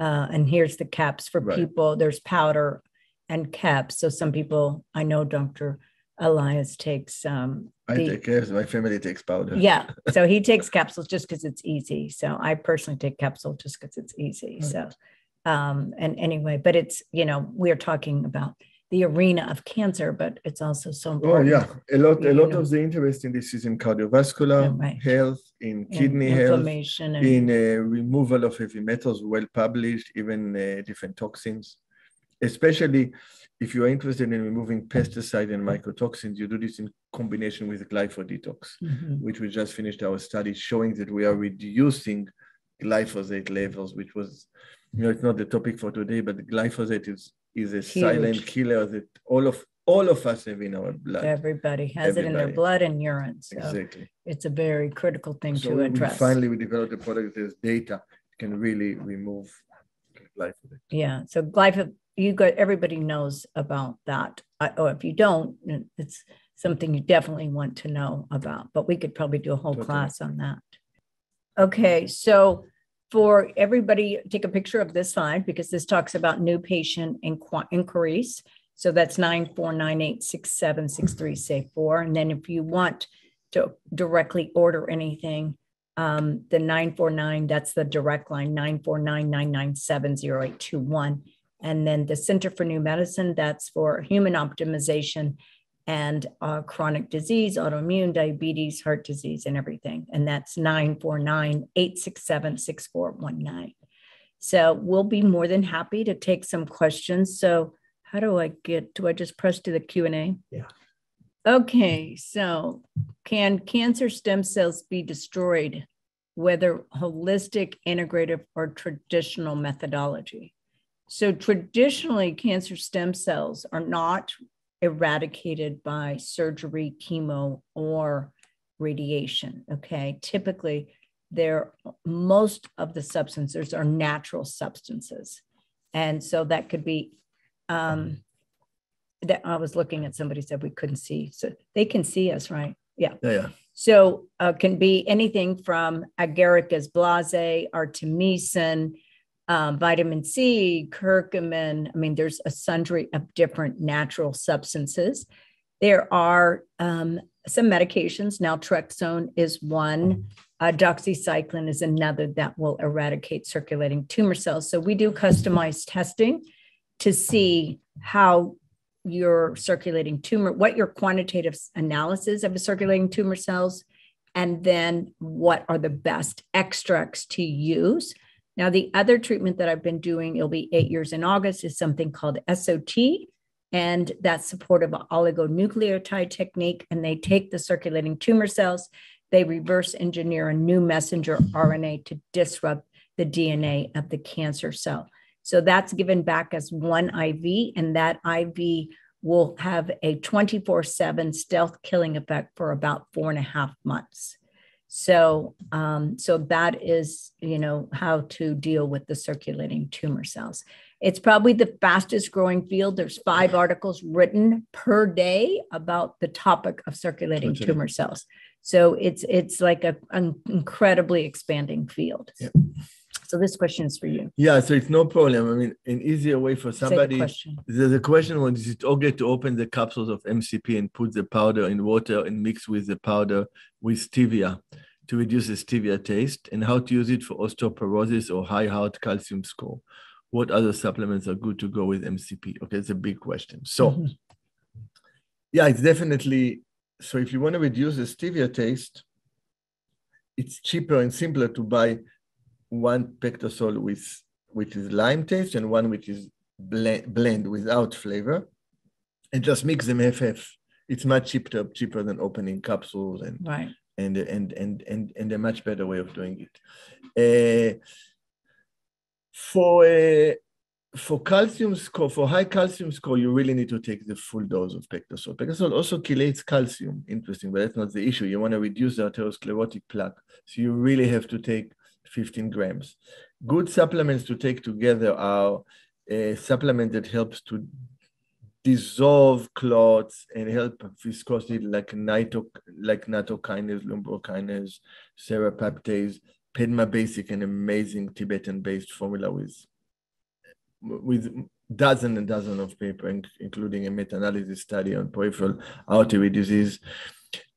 uh, and here's the caps for right. people. There's powder and caps. So some people, I know Dr. Eliaz takes um I the, take caps. My family takes powder. Yeah. So he [LAUGHS] takes capsules just because it's easy. So I personally take capsule just because it's easy. Right. So um and anyway, but it's you know, we're talking about the arena of cancer, but it's also so important. Oh yeah, a lot, a lot know. of the interest in this is in cardiovascular yeah, right. health, in kidney health, and, in uh, removal of heavy metals, well published, even uh, different toxins, especially if you're interested in removing pesticide and mycotoxins, you do this in combination with glyphosate mm-hmm. which we just finished our study showing that we are reducing glyphosate levels, which was, you know, it's not the topic for today, but glyphosate is is a Huge. silent killer that all of all of us have in our blood. Everybody has Everybody. it in their blood and urine. So exactly. It's a very critical thing so to address. finally, we developed a product that has data can really remove glyphosate. Yeah. So glyphosate you got everybody knows about that. I, or if you don't, it's something you definitely want to know about. But we could probably do a whole Totally. class on that. Okay, so for everybody, take a picture of this slide because this talks about new patient inqu- inquiries. So that's nine four nine eight six seven six three say four. And then if you want to directly order anything, um, the nine four nine, that's the direct line, nine four nine nine nine seven zero eight two one. And then the Center for New Medicine, that's for human optimization and uh, chronic disease, autoimmune, diabetes, heart disease, and everything. And that's 949 867 6419. So we'll be more than happy to take some questions. So, how do I get, do I just press to the Q&A? Yeah. Okay, so can cancer stem cells be destroyed, whether holistic, integrative, or traditional methodology? So traditionally, cancer stem cells are not eradicated by surgery, chemo, or radiation. Okay. Typically, they're most of the substances are natural substances. And so that could be um that I was looking at somebody said we couldn't see. So they can see us, right? Yeah. Yeah, yeah. So uh, can be anything from agaricus blazei, artemisinin, um, vitamin C, curcumin. I mean, there's a sundry of different natural substances. There are um, some medications. Naltrexone is one. Uh, doxycycline is another that will eradicate circulating tumor cells. So we do customized testing to see how your circulating tumor, what your quantitative analysis of the circulating tumor cells, and then what are the best extracts to use. Now, the other treatment that I've been doing, it'll be eight years in August, is something called SOT, and that's supportive oligonucleotide technique. And they take the circulating tumor cells, they reverse engineer a new messenger RNA to disrupt the DNA of the cancer cell. So that's given back as one IV, and that IV will have a 24 7 stealth killing effect for about four and a half months. So, um, so that is, you know, how to deal with the circulating tumor cells. It's probably the fastest growing field. There's five articles written per day about the topic of circulating tumor cells. So it's it's like a, an incredibly expanding field. Yep. So this question is for you. Yeah, so it's no problem. I mean, an easier way for somebody. question. The, the question was is it okay to open the capsules of MCP and put the powder in water and mix with the powder with stevia to reduce the stevia taste and how to use it for osteoporosis or high heart calcium score? What other supplements are good to go with MCP? Okay, it's a big question. So, Mhm. yeah, it's definitely so. If you want to reduce the stevia taste, it's cheaper and simpler to buy one PectaSol with which is lime taste and one which is blend, blend without flavor, and just mix them FF. It's much cheaper cheaper than opening capsules and Right. and and and and and a much better way of doing it. Uh, for uh, for calcium score, for high calcium score, you really need to take the full dose of PectaSol. PectaSol also chelates calcium. Interesting, but that's not the issue. You want to reduce the arteriosclerotic plaque, so you really have to take 15 grams. Good supplements to take together are a supplement that helps to dissolve clots and help viscosity like nito, like nattokinase, lumbrokinase, serrapeptase, Padma Basic, an amazing Tibetan-based formula with with dozen and dozen of paper, in- including a meta-analysis study on peripheral artery disease,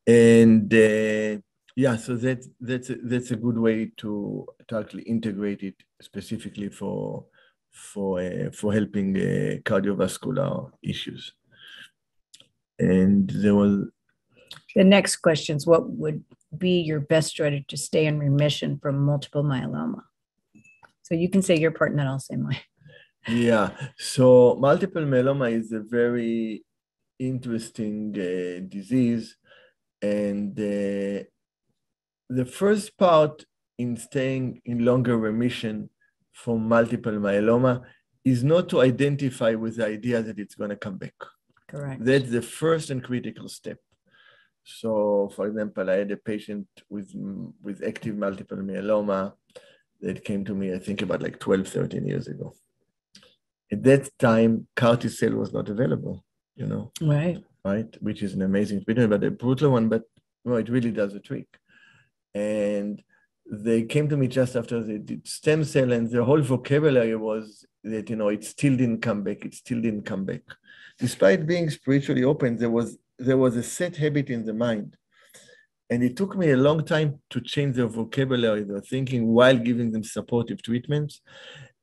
and uh, yeah, so that's that's a, that's a good way to to actually integrate it specifically for for uh, for helping uh, cardiovascular issues. And there was The next question is what would be your best strategy to stay in remission from multiple myeloma? So you can say your part and then I'll say mine. Yeah, so multiple myeloma is a very interesting uh, disease, and uh, the first part in staying in longer remission from multiple myeloma is not to identify with the idea that it's going to come back. Correct. That's the first and critical step. So, for example, I had a patient with with active multiple myeloma that came to me, I think, about like 12, 13 years ago. At that time, CAR T cell was not available, you know. Right. Right, which is an amazing treatment, but a brutal one, but well, it really does a trick. And they came to me just after they did stem cell, and the whole vocabulary was that you know it still didn't come back. It still didn't come back, despite being spiritually open. There was there was a set habit in the mind, and it took me a long time to change their vocabulary, their thinking, while giving them supportive treatments.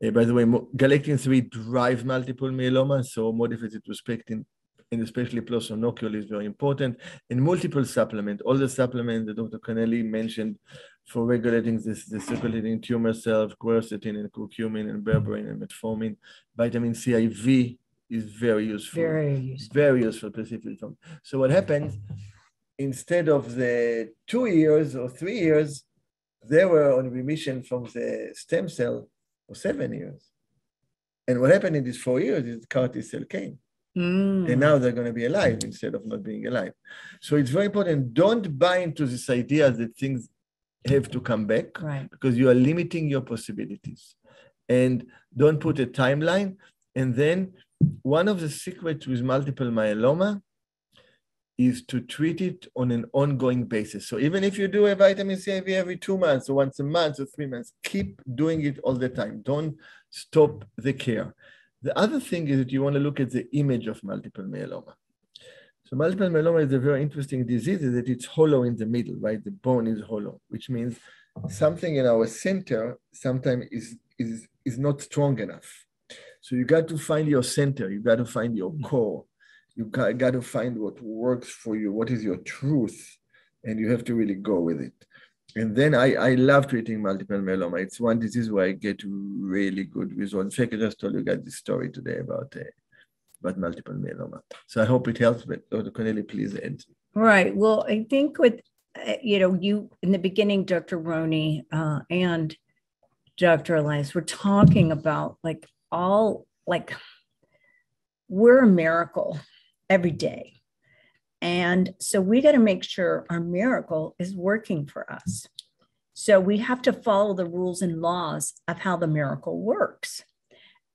Uh, by the way, galectin three drive multiple myeloma, so modified citrus pectin and especially plosonocule is very important. And multiple supplement, all the supplements that Dr. Connealy mentioned for regulating this, the circulating tumor cells, quercetin and curcumin and berberine and metformin. Vitamin C IV is very useful. Very useful. Very useful specifically. So what happens, instead of the two years or three years, they were on remission from the stem cell for seven years. And what happened in these four years is CAR T cell came. Mm. And now they're going to be alive instead of not being alive. So it's very important. Don't buy into this idea that things have to come back right. because you are limiting your possibilities. And don't put a timeline. And then one of the secrets with multiple myeloma is to treat it on an ongoing basis. So even if you do a vitamin C IV every two months or once a month or three months, keep doing it all the time. Don't stop the care. The other thing is that you want to look at the image of multiple myeloma. So multiple myeloma is a very interesting disease is that it's hollow in the middle, right? The bone is hollow, which means something in our center sometimes is, is, is not strong enough. So you got to find your center, you got to find your mm-hmm. core, you got, got to find what works for you, what is your truth, and you have to really go with it. And then I, I love treating multiple myeloma. It's one disease where I get really good results. In fact, I just told you guys this story today about uh, about multiple myeloma. So I hope it helps. But Dr. Connealy, please end. Right. Well, I think with uh, you know you in the beginning, Dr. Roney uh, and Dr. Eliaz were talking about like all like we're a miracle every day and so we got to make sure our miracle is working for us. So we have to follow the rules and laws of how the miracle works.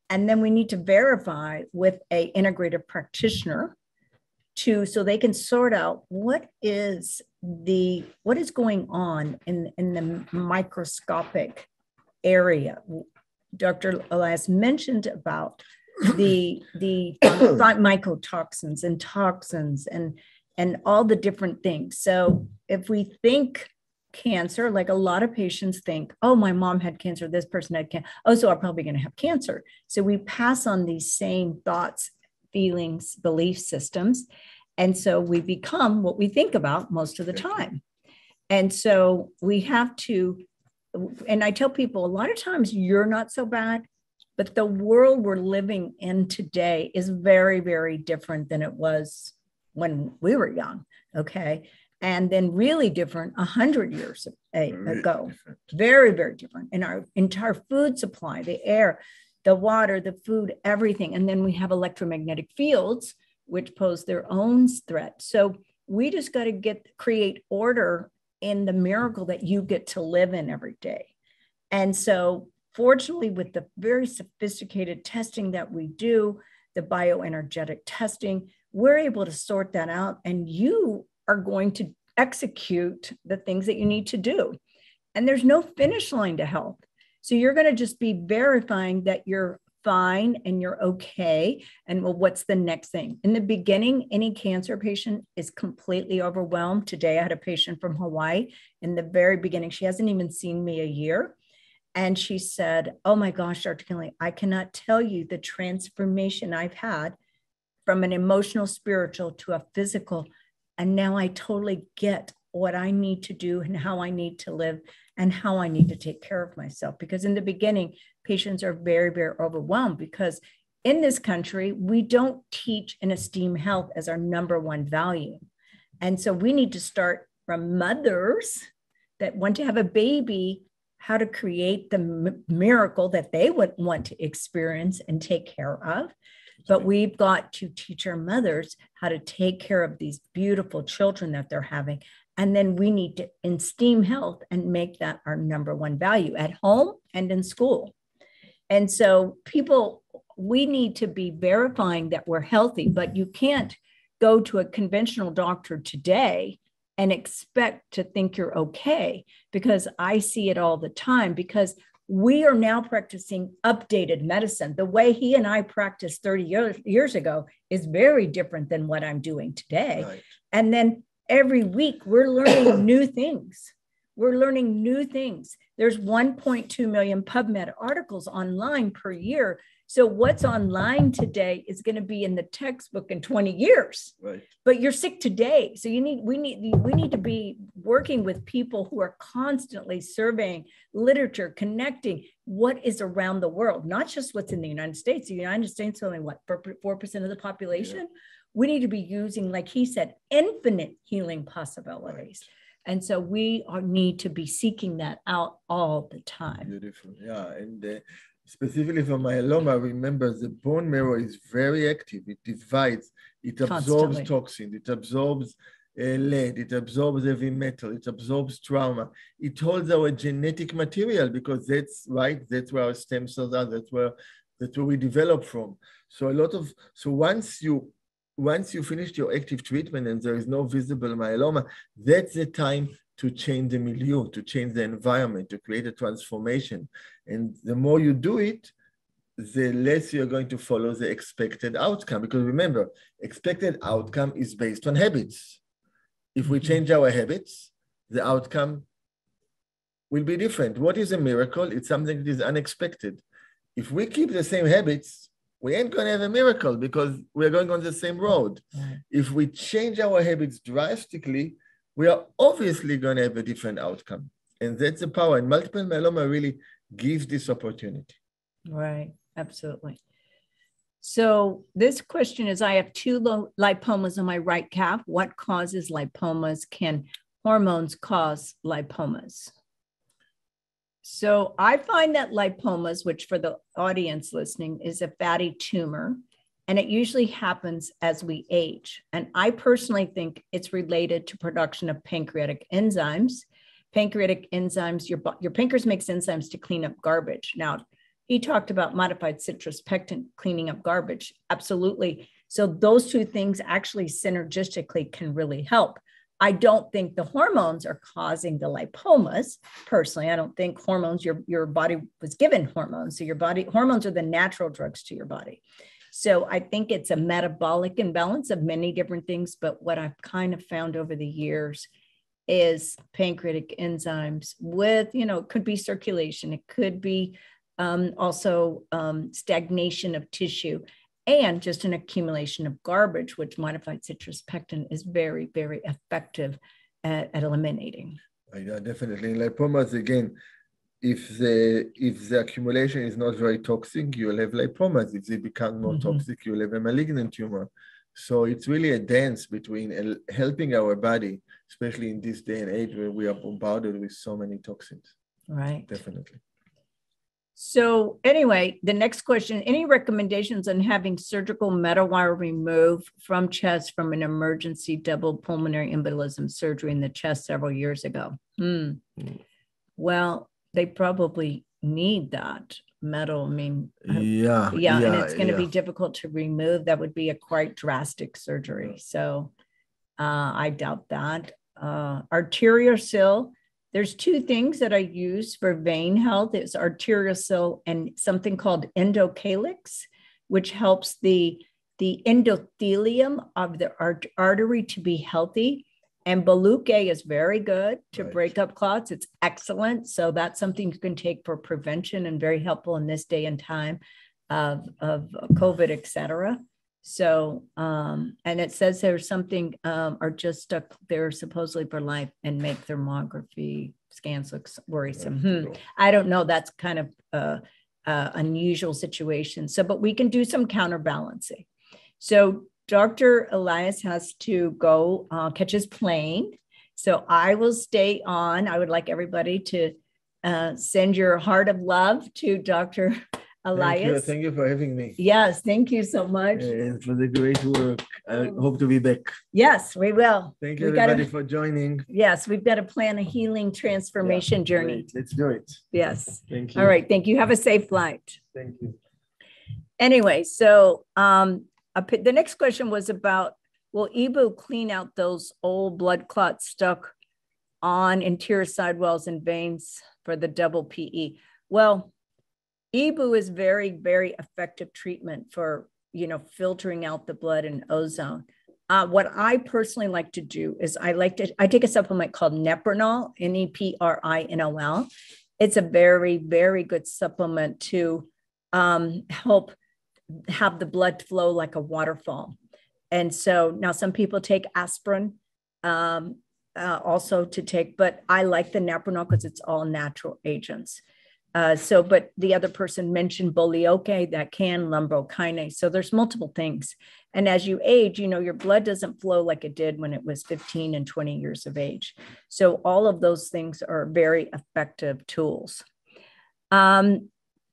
And then we need to verify with a integrative practitioner to so they can sort out what is the what is going on in, in the microscopic area. Dr. Eliaz mentioned about the the [COUGHS] mycotoxins and toxins and and all the different things. So if we think cancer, like a lot of patients think, oh, my mom had cancer, this person had cancer. Oh, so I'm probably going to have cancer. So we pass on these same thoughts, feelings, belief systems. And so we become what we think about most of the time. And so we have to, and I tell people a lot of times you're not so bad, but the world we're living in today is very, very different than it was when we were young. Okay. And then really different a hundred years ago. Very, very different in our entire food supply, the air, the water, the food, everything. And then we have electromagnetic fields, which pose their own threat. So we just got to get create order in the miracle that you get to live in every day. And so, fortunately, with the very sophisticated testing that we do, the bioenergetic testing, we're able to sort that out and you are going to execute the things that you need to do. And there's no finish line to health. So you're going to just be verifying that you're fine and you're okay. And well, what's the next thing? In the beginning, any cancer patient is completely overwhelmed. Today, I had a patient from Hawaii in the very beginning. She hasn't even seen me a year. And she said, Oh my gosh, Dr. Connealy, I cannot tell you the transformation I've had from an emotional, spiritual to a physical. And now I totally get what I need to do and how I need to live and how I need to take care of myself. Because in the beginning, patients are very, very overwhelmed because in this country, we don't teach and esteem health as our number one value. And so we need to start from mothers that want to have a baby how to create the miracle that they would want to experience and take care of but we've got to teach our mothers how to take care of these beautiful children that they're having. And then we need to esteem health and make that our number one value at home and in school. And so people we need to be verifying that we're healthy, but you can't go to a conventional doctor today and expect to think you're okay because I see it all the time because we are now practicing updated medicine. The way he and I practiced 30 years, years ago is very different than what I'm doing today. Right. And then every week we're learning [COUGHS] new things. We're learning new things. There's 1.2 million PubMed articles online per year so what's online today is going to be in the textbook in 20 years. Right. But you're sick today. So you need we need we need to be working with people who are constantly surveying literature, connecting what is around the world, not just what's in the United States. The United States only what 4% of the population. Yeah. We need to be using, like he said, infinite healing possibilities. Right. And so we are, need to be seeking that out all the time. Beautiful. Yeah. And uh, specifically for myeloma, remember the bone marrow is very active. It divides, it absorbs toxins, it absorbs uh, lead, it absorbs heavy metal, it absorbs trauma. It holds our genetic material because that's right, that's where our stem cells are, that's where that's where we develop from. So a lot of so once you once you finished your active treatment and there is no visible myeloma, that's the time to change the milieu, to change the environment, to create a transformation. And the more you do it, the less you're going to follow the expected outcome. Because remember, expected outcome is based on habits. If we mm-hmm. change our habits, the outcome will be different. What is a miracle? It's something that is unexpected. If we keep the same habits, we ain't going to have a miracle because we're going on the same road. If we change our habits drastically, we are obviously going to have a different outcome. And that's the power. And multiple myeloma really gives this opportunity. Right, absolutely. So this question is, I have two lipomas on my right calf. What causes lipomas? Can hormones cause lipomas? So I find that lipomas, which for the audience listening is a fatty tumor, and it usually happens as we age. And I personally think it's related to production of pancreatic enzymes. Pancreatic enzymes, your, your pancreas makes enzymes to clean up garbage. Now, he talked about modified citrus pectin cleaning up garbage. Absolutely. So those two things actually synergistically can really help. I don't think the hormones are causing the lipomas. Personally, I don't think hormones, your, your body was given hormones. So your body, hormones are the natural drugs to your body. So I think it's a metabolic imbalance of many different things. But what I've kind of found over the years is pancreatic enzymes with, you know, it could be circulation, it could be um, also um, stagnation of tissue and just an accumulation of garbage, which modified citrus pectin is very, very effective at, at eliminating. Yeah, definitely. Lipomas, again, if the if the accumulation is not very toxic, you'll have lipomas. If they become more mm-hmm. toxic, you'll have a malignant tumor. So it's really a dance between helping our body, especially in this day and age where we are bombarded with so many toxins. Right. Definitely. So anyway, the next question, any recommendations on having surgical metal wire removed from chest from an emergency double pulmonary embolism surgery in the chest several years ago? Hmm. Mm. Well, they probably need that metal. I mean, yeah, yeah, yeah and it's going to yeah. be difficult to remove. That would be a quite drastic surgery. So uh, I doubt that. Uh, Arterosil. There's two things that I use for vein health. It's Arterosil and something called endocalyx, which helps the the endothelium of the art- artery to be healthy. And Boluoke is very good to right. break up clots. It's excellent. So that's something you can take for prevention and very helpful in this day and time of, of COVID, et cetera. So, um, and it says there's something, um, are just stuck there supposedly for life and make thermography scans look worrisome. Hmm. I don't know. That's kind of a, a unusual situation. So, but we can do some counterbalancing. So Dr. Eliaz has to go uh, catch his plane. So I will stay on. I would like everybody to uh, send your heart of love to Dr. Eliaz. Thank you. thank you, for having me. Yes, thank you so much. And for the great work. I hope to be back. Yes, we will. Thank you, we everybody, gotta, for joining. Yes, we've got to plan a healing transformation yeah, journey. Great. Let's do it. Yes. Thank you. All right. Thank you. Have a safe flight. Thank you. anyway, so um, the next question was about will EBOO clean out those old blood clots stuck on interior sidewalls and veins for the double PE? Well, EBOO is very, very effective treatment for you know filtering out the blood and ozone. Uh, what I personally like to do is I like to I take a supplement called Neprinol, N E P R I N O L. It's a very, very good supplement to um, help have the blood flow like a waterfall. And so now some people take aspirin um, uh, also to take, but I like the Neprinol because it's all natural agents. Uh, so, but the other person mentioned Boluoke that can lumbrokinase. So there's multiple things. And as you age, you know, your blood doesn't flow like it did when it was 15 and 20 years of age. So all of those things are very effective tools. Um,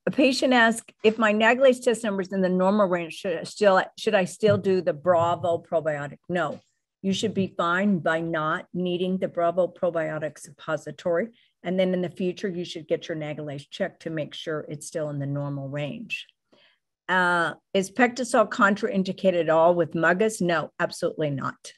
a patient asked if my nagalase test number is in the normal range, should I still should I still do the Bravo probiotic? No, you should be fine by not needing the Bravo probiotic suppository. And then in the future, you should get your nagalase checked to make sure it's still in the normal range. Uh, is PectaSol contraindicated at all with MUGAS? No, absolutely not.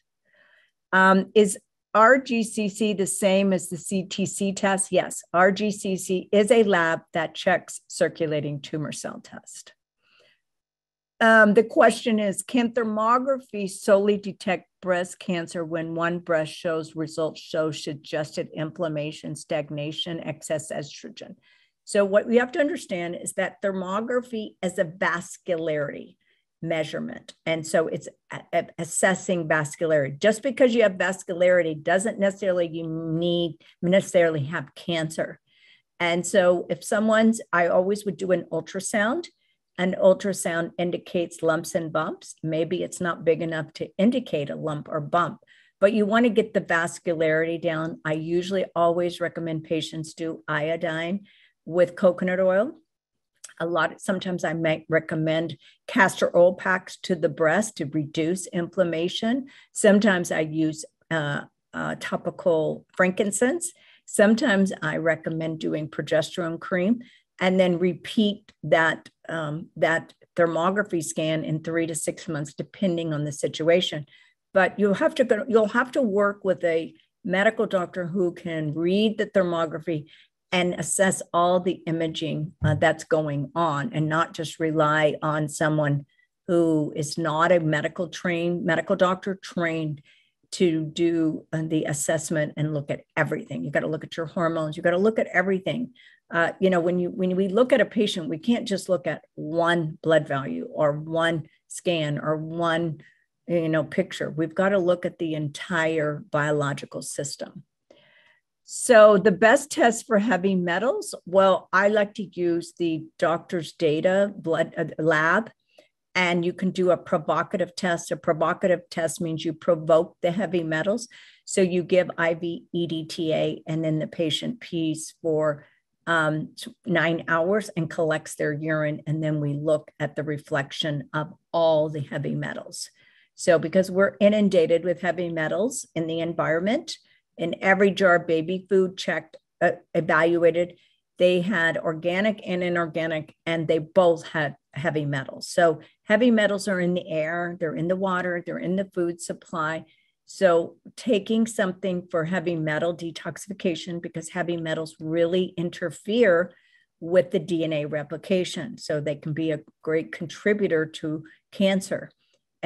Um, is RGCC the same as the CTC test? Yes, RGCC is a lab that checks circulating tumor cell test. Um, the question is Can thermography solely detect breast cancer when one breast shows results show suggested inflammation, stagnation, excess estrogen? So, what we have to understand is that thermography is a vascularity measurement. And so it's assessing vascularity. Just because you have vascularity doesn't necessarily you need necessarily have cancer. And so if someone's, I always would do an ultrasound. An ultrasound indicates lumps and bumps. Maybe it's not big enough to indicate a lump or bump, but you want to get the vascularity down. I usually always recommend patients do iodine with coconut oil a lot sometimes i might recommend castor oil packs to the breast to reduce inflammation. Sometimes i use uh, uh, topical frankincense. Sometimes i recommend doing progesterone cream and then repeat that um, that thermography scan in three to six months depending on the situation. But you'll have to go, you'll have to work with a medical doctor who can read the thermography and assess all the imaging uh, that's going on and not just rely on someone who is not a medical trained medical doctor trained to do uh, the assessment and look at everything. You got to look at your hormones. You got to look at everything. Uh, you know when you when we look at a patient we can't just look at one blood value or one scan or one you know picture. We've got to look at the entire biological system so the best test for heavy metals, well, I like to use the doctor's data blood uh, lab, and you can do a provocative test. A provocative test means you provoke the heavy metals. So you give IV EDTA, and then the patient pees for um, nine hours and collects their urine, and then we look at the reflection of all the heavy metals. So because we're inundated with heavy metals in the environment in every jar baby food checked, uh, evaluated. They had organic and inorganic, and they both had heavy metals. So, heavy metals are in the air, they're in the water, they're in the food supply. So, taking something for heavy metal detoxification, because heavy metals really interfere with the DNA replication. So, they can be a great contributor to cancer.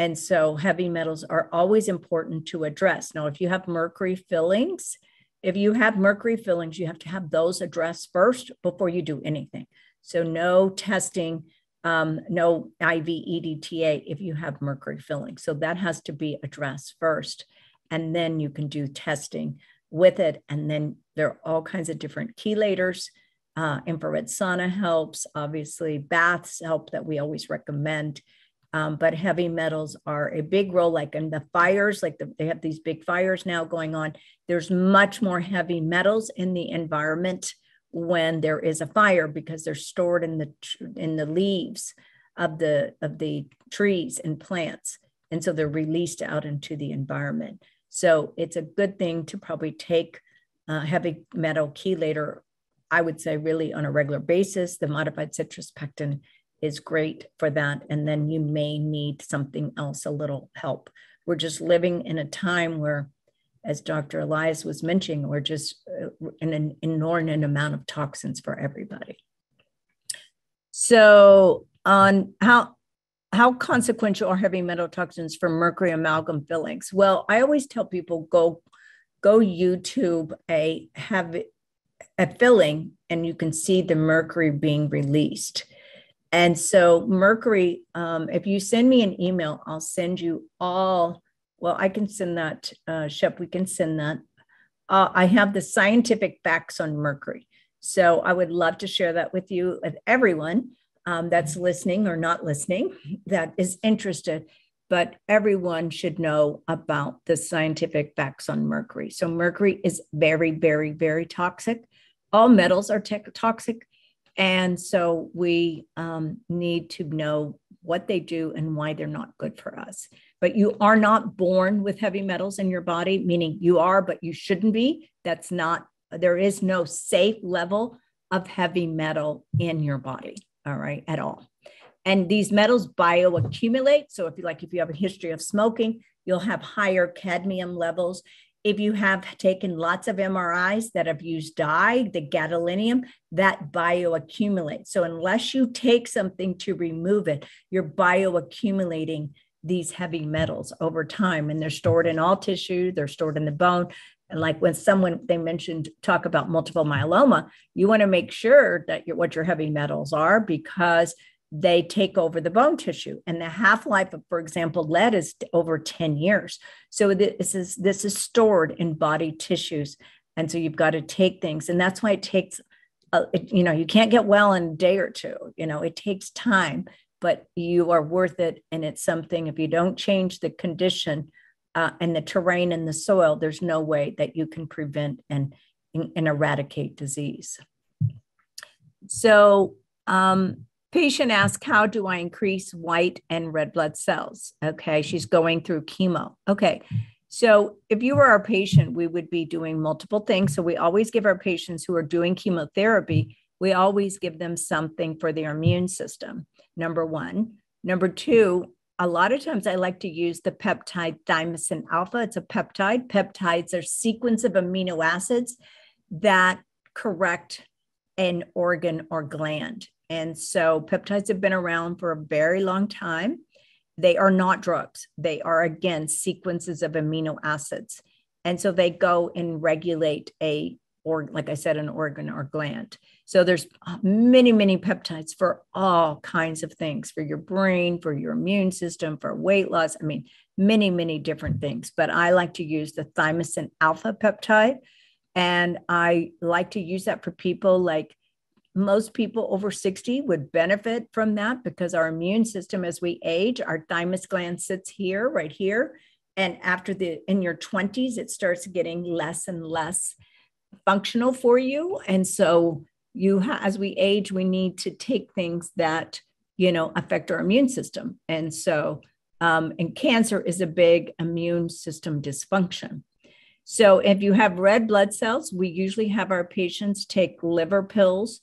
And so heavy metals are always important to address. Now, if you have mercury fillings, if you have mercury fillings, you have to have those addressed first before you do anything. So no testing, um, no IV EDTA if you have mercury fillings. So that has to be addressed first. And then you can do testing with it. And then there are all kinds of different chelators. Uh, infrared sauna helps, obviously, baths help that we always recommend. Um, but heavy metals are a big role, like in the fires, like the, they have these big fires now going on. There's much more heavy metals in the environment when there is a fire because they're stored in the in the leaves of the of the trees and plants, and so they're released out into the environment. So it's a good thing to probably take heavy metal chelator. I would say really on a regular basis. The modified citrus pectin is great for that. And then you may need something else, a little help. We're just living in a time where, as Dr. Eliaz was mentioning, we're just uh, in an inordinate amount of toxins for everybody. So, on how how consequential are heavy metal toxins for mercury amalgam fillings? Well, I always tell people go go YouTube a have a filling and you can see the mercury being released. And so mercury, um, if you send me an email, I'll send you all. Well, I can send that, uh, Shep. We can send that. Uh, I have the scientific facts on mercury, so I would love to share that with you, with everyone um, that's listening or not listening, that is interested but everyone should know about the scientific facts on mercury. So, mercury is very, very, very toxic. All metals are te- toxic. And so, we um, need to know what they do and why they're not good for us. But you are not born with heavy metals in your body, meaning you are, but you shouldn't be. That's not, there is no safe level of heavy metal in your body, all right, at all. And these metals bioaccumulate. So if you like, if you have a history of smoking, you'll have higher cadmium levels. If you have taken lots of MRIs that have used dye, the gadolinium, that bioaccumulates. So unless you take something to remove it, you're bioaccumulating these heavy metals over time and they're stored in all tissue, they're stored in the bone. And like when someone they mentioned talk about multiple myeloma, you want to make sure that your what your heavy metals are because they take over the bone tissue and the half-life of for example lead is over 10 years. So this is this is stored in body tissues and so you've got to take things and that's why it takes uh, it, you know you can't get well in a day or two you know it takes time but you are worth it and it's something if you don't change the condition uh, and the terrain and the soil there's no way that you can prevent and, and eradicate disease. So um, Patient asks, How do I increase white and red blood cells? Okay, she's going through chemo. Okay, so if you were our patient, we would be doing multiple things. So we always give our patients who are doing chemotherapy, we always give them something for their immune system, number one. Number two, a lot of times I like to use the peptide thymosin alpha. It's a peptide. Peptides are sequence of amino acids that correct an organ or gland. And so peptides have been around for a very long time. They are not drugs, they are, again, sequences of amino acids. And so they go and regulate a, or like I said, an organ or gland. So there's many, many peptides for all kinds of things for your brain, for your immune system, for weight loss. I mean, many, many different things. But I like to use the thymosin alpha peptide. And I like to use that for people like most people over 60 would benefit from that because our immune system as we age our thymus gland sits here right here. And after the in your 20s it starts getting less and less functional for you. And so you ha- as we age we need to take things that you know affect our immune system. And so um, and cancer is a big immune system dysfunction. So if you have red blood cells we usually have our patients take liver pills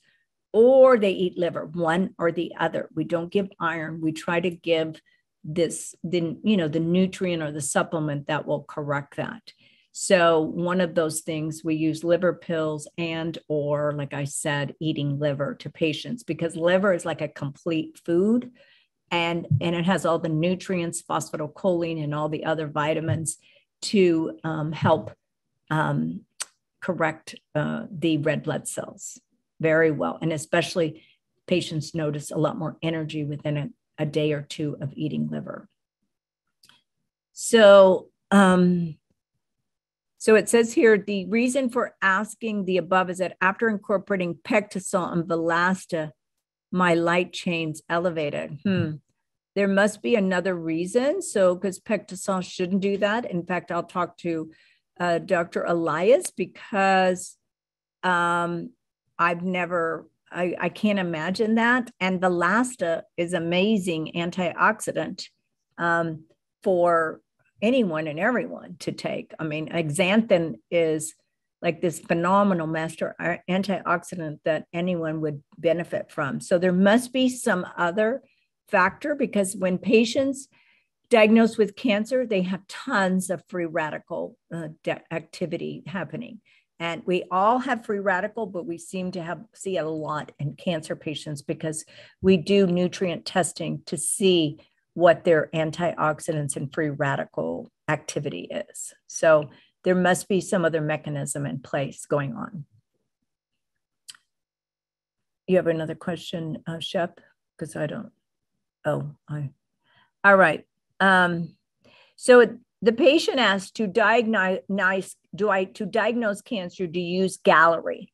or they eat liver, one or the other. We don't give iron. We try to give this the you know the nutrient or the supplement that will correct that. So one of those things we use liver pills and or like I said eating liver to patients because liver is like a complete food and and it has all the nutrients phosphatidylcholine and all the other vitamins to um, help um, correct uh, the red blood cells very well. And especially patients notice a lot more energy within a, a day or two of eating liver. So, um, so it says here the reason for asking the above is that after incorporating PectaSol and Vilasta, my light chains elevated. Hmm. There must be another reason. So, because PectaSol shouldn't do that. In fact, I'll talk to uh, Dr. Eliaz because um, I've never, I, I can't imagine that. And Vilasta is amazing antioxidant um, for anyone and everyone to take. I mean, xanthan is like this phenomenal master antioxidant that anyone would benefit from. So there must be some other factor because when patients diagnosed with cancer, they have tons of free radical uh, activity happening. And we all have free radical, but we seem to have see it a lot in cancer patients because we do nutrient testing to see what their antioxidants and free radical activity is. So there must be some other mechanism in place going on. You have another question, uh, Shep? Because I don't. Oh, I. All right. Um, so the patient asked to diagnose, do I to diagnose cancer? Do you use Galleri?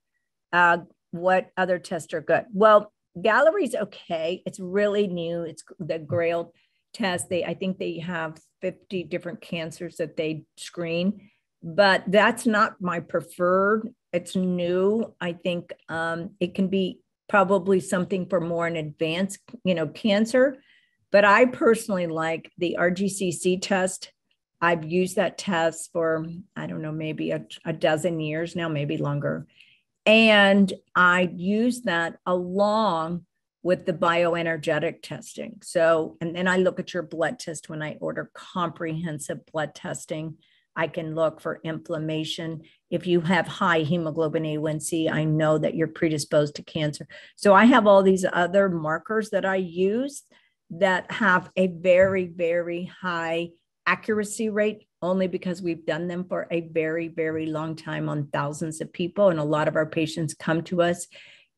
Uh, what other tests are good? Well, Galleri's okay. It's really new. It's the Grail test. They, I think they have 50 different cancers that they screen, but that's not my preferred. It's new. I think um, it can be probably something for more an advanced, you know, cancer. But I personally like the RGCC test. I've used that test for, I don't know, maybe a, a dozen years now, maybe longer. And I use that along with the bioenergetic testing. So, and then I look at your blood test when I order comprehensive blood testing. I can look for inflammation. If you have high hemoglobin A1C, I know that you're predisposed to cancer. So I have all these other markers that I use that have a very, very high accuracy rate only because we've done them for a very, very long time on thousands of people. And a lot of our patients come to us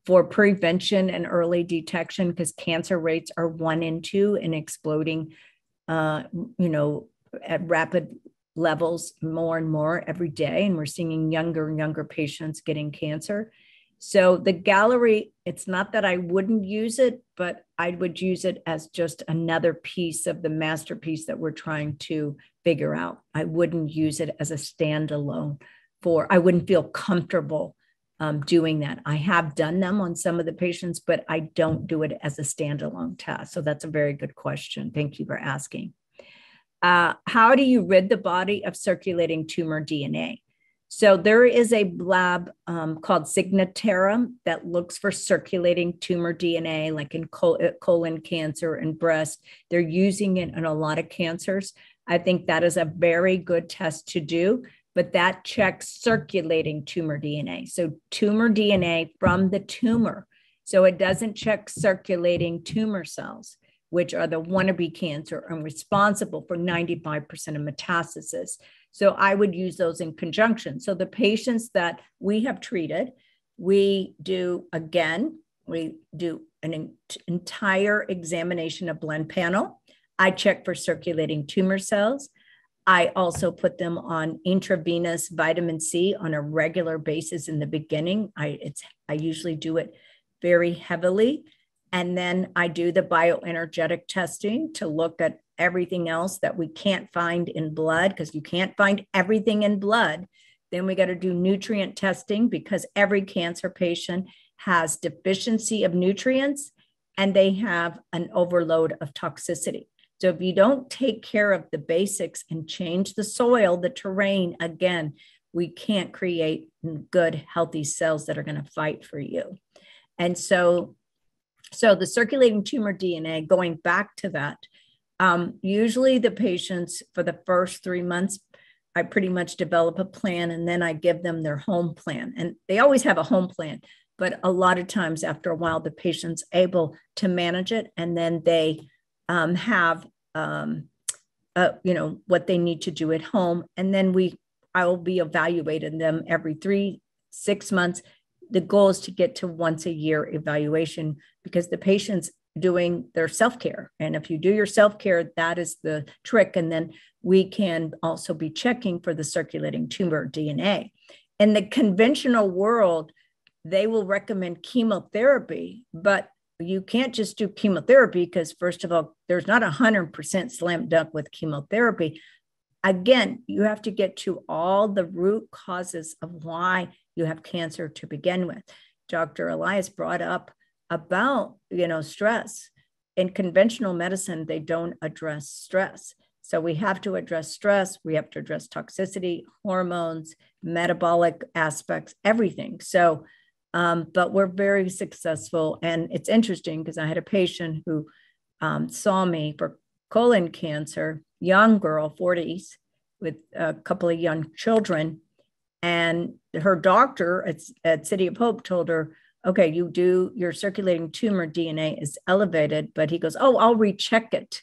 for prevention and early detection because cancer rates are one in two and exploding, uh, you know, at rapid levels more and more every day. And we're seeing younger and younger patients getting cancer. So the Galleri, it's not that I wouldn't use it, but I would use it as just another piece of the masterpiece that we're trying to figure out. I wouldn't use it as a standalone for, I wouldn't feel comfortable um, doing that. I have done them on some of the patients, but I don't do it as a standalone test. So that's a very good question. Thank you for asking. Uh, how do you rid the body of circulating tumor DNA? So there is a lab um, called Signatera that looks for circulating tumor DNA, like in col- uh, colon cancer and breast. They're using it in a lot of cancers. I think that is a very good test to do, but that checks circulating tumor DNA. So tumor DNA from the tumor. So it doesn't check circulating tumor cells, which are the wannabe cancer and responsible for 95% of metastasis. So I would use those in conjunction. So the patients that we have treated, we do again, we do an entire examination of blend panel. I check for circulating tumor cells. I also put them on intravenous vitamin C on a regular basis in the beginning. I it's I usually do it very heavily. And then I do the bioenergetic testing to look at everything else that we can't find in blood because you can't find everything in blood. Then we got to do nutrient testing because every cancer patient has deficiency of nutrients and they have an overload of toxicity. So if you don't take care of the basics and change the soil, the terrain, again, we can't create good, healthy cells that are going to fight for you. And so, so the circulating tumor DNA, going back to that, um, usually, the patients for the first three months, I pretty much develop a plan and then I give them their home plan. And they always have a home plan, but a lot of times after a while, the patient's able to manage it and then they um, have, um, uh, you know, what they need to do at home. And then we, I will be evaluating them every three, six months. The goal is to get to once a year evaluation because the patients doing their self care. And if you do your self care, that is the trick. And then we can also be checking for the circulating tumor DNA. In the conventional world, they will recommend chemotherapy, but you can't just do chemotherapy because, first of all, there's not a 100% slam dunk with chemotherapy. Again, you have to get to all the root causes of why you have cancer to begin with. Dr. Eliaz brought up about you know stress in conventional medicine they don't address stress So we have to address stress, we have to address toxicity, hormones, metabolic aspects, everything. So, um, but we're very successful. And it's interesting because I had a patient who um, saw me for colon cancer, young girl, 40s, with a couple of young children. And her doctor at, at City of Hope told her, okay, you do your circulating tumor DNA is elevated, but he goes, oh, I'll recheck it.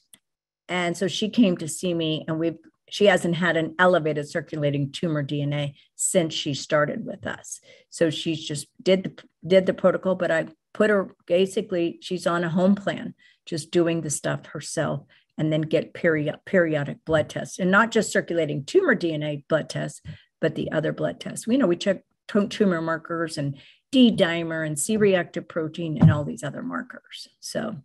And so she came to see me, and we've she hasn't had an elevated circulating tumor DNA since she started with us. So she's just did the did the protocol, but I put her basically she's on a home plan, just doing the stuff herself, and then get period periodic blood tests, and not just circulating tumor DNA blood tests, but the other blood tests. We know we check tumor markers and D dimer and C reactive protein and all these other markers. So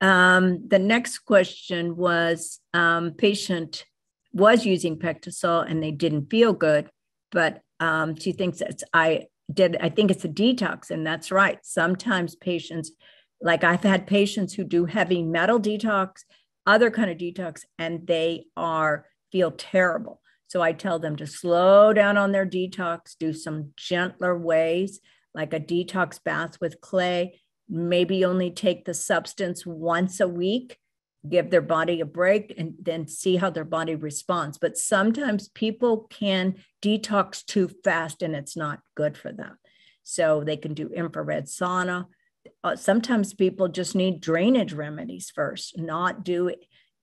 um, the next question was um, patient was using PectaSol and they didn't feel good, but um, she thinks it's I did I think it's a detox, and that's right. Sometimes patients, like I've had patients who do heavy metal detox, other kind of detox, and they are feel terrible. So I tell them to slow down on their detox, do some gentler ways, like a detox bath with clay, maybe only take the substance once a week, give their body a break, and then see how their body responds. But sometimes people can detox too fast and it's not good for them. So they can do infrared sauna. Uh, sometimes people just need drainage remedies first, not do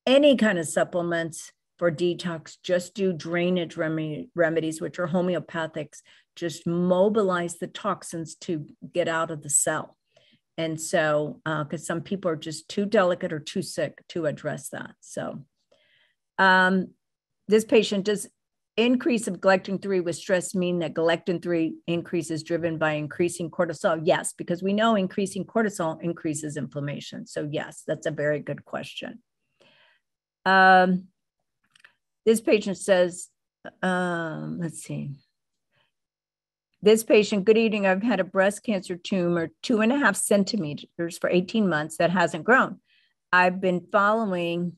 any kind of supplements for detox. Just do drainage rem- remedies, which are homeopathics. Just mobilize the toxins to get out of the cell. And so, because uh, some people are just too delicate or too sick to address that. So, um, this patient does increase of galectin 3 with stress mean that galectin 3 increase is driven by increasing cortisol? Yes, because we know increasing cortisol increases inflammation. So, yes, that's a very good question. Um, this patient says, um, let's see. This patient, good evening. I've had a breast cancer tumor, two and a half centimeters for 18 months that hasn't grown. I've been following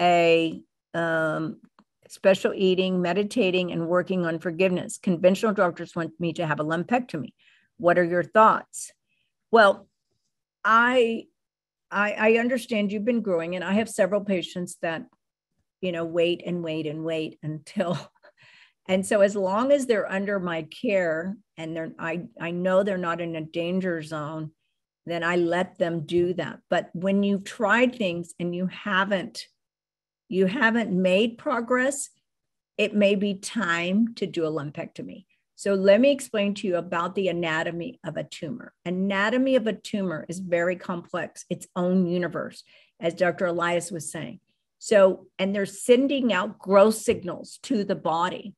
a um, special eating, meditating, and working on forgiveness. Conventional doctors want me to have a lumpectomy. What are your thoughts? Well, I, I, I understand you've been growing, and I have several patients that, you know, wait and wait and wait until [LAUGHS] and so as long as they're under my care and they're I, I know they're not in a danger zone, then I let them do that. But when you've tried things and you haven't, you haven't made progress, it may be time to do a lumpectomy. So let me explain to you about the anatomy of a tumor. Anatomy of a tumor is very complex, its own universe, as Dr. Eliaz was saying. So, and they're sending out growth signals to the body.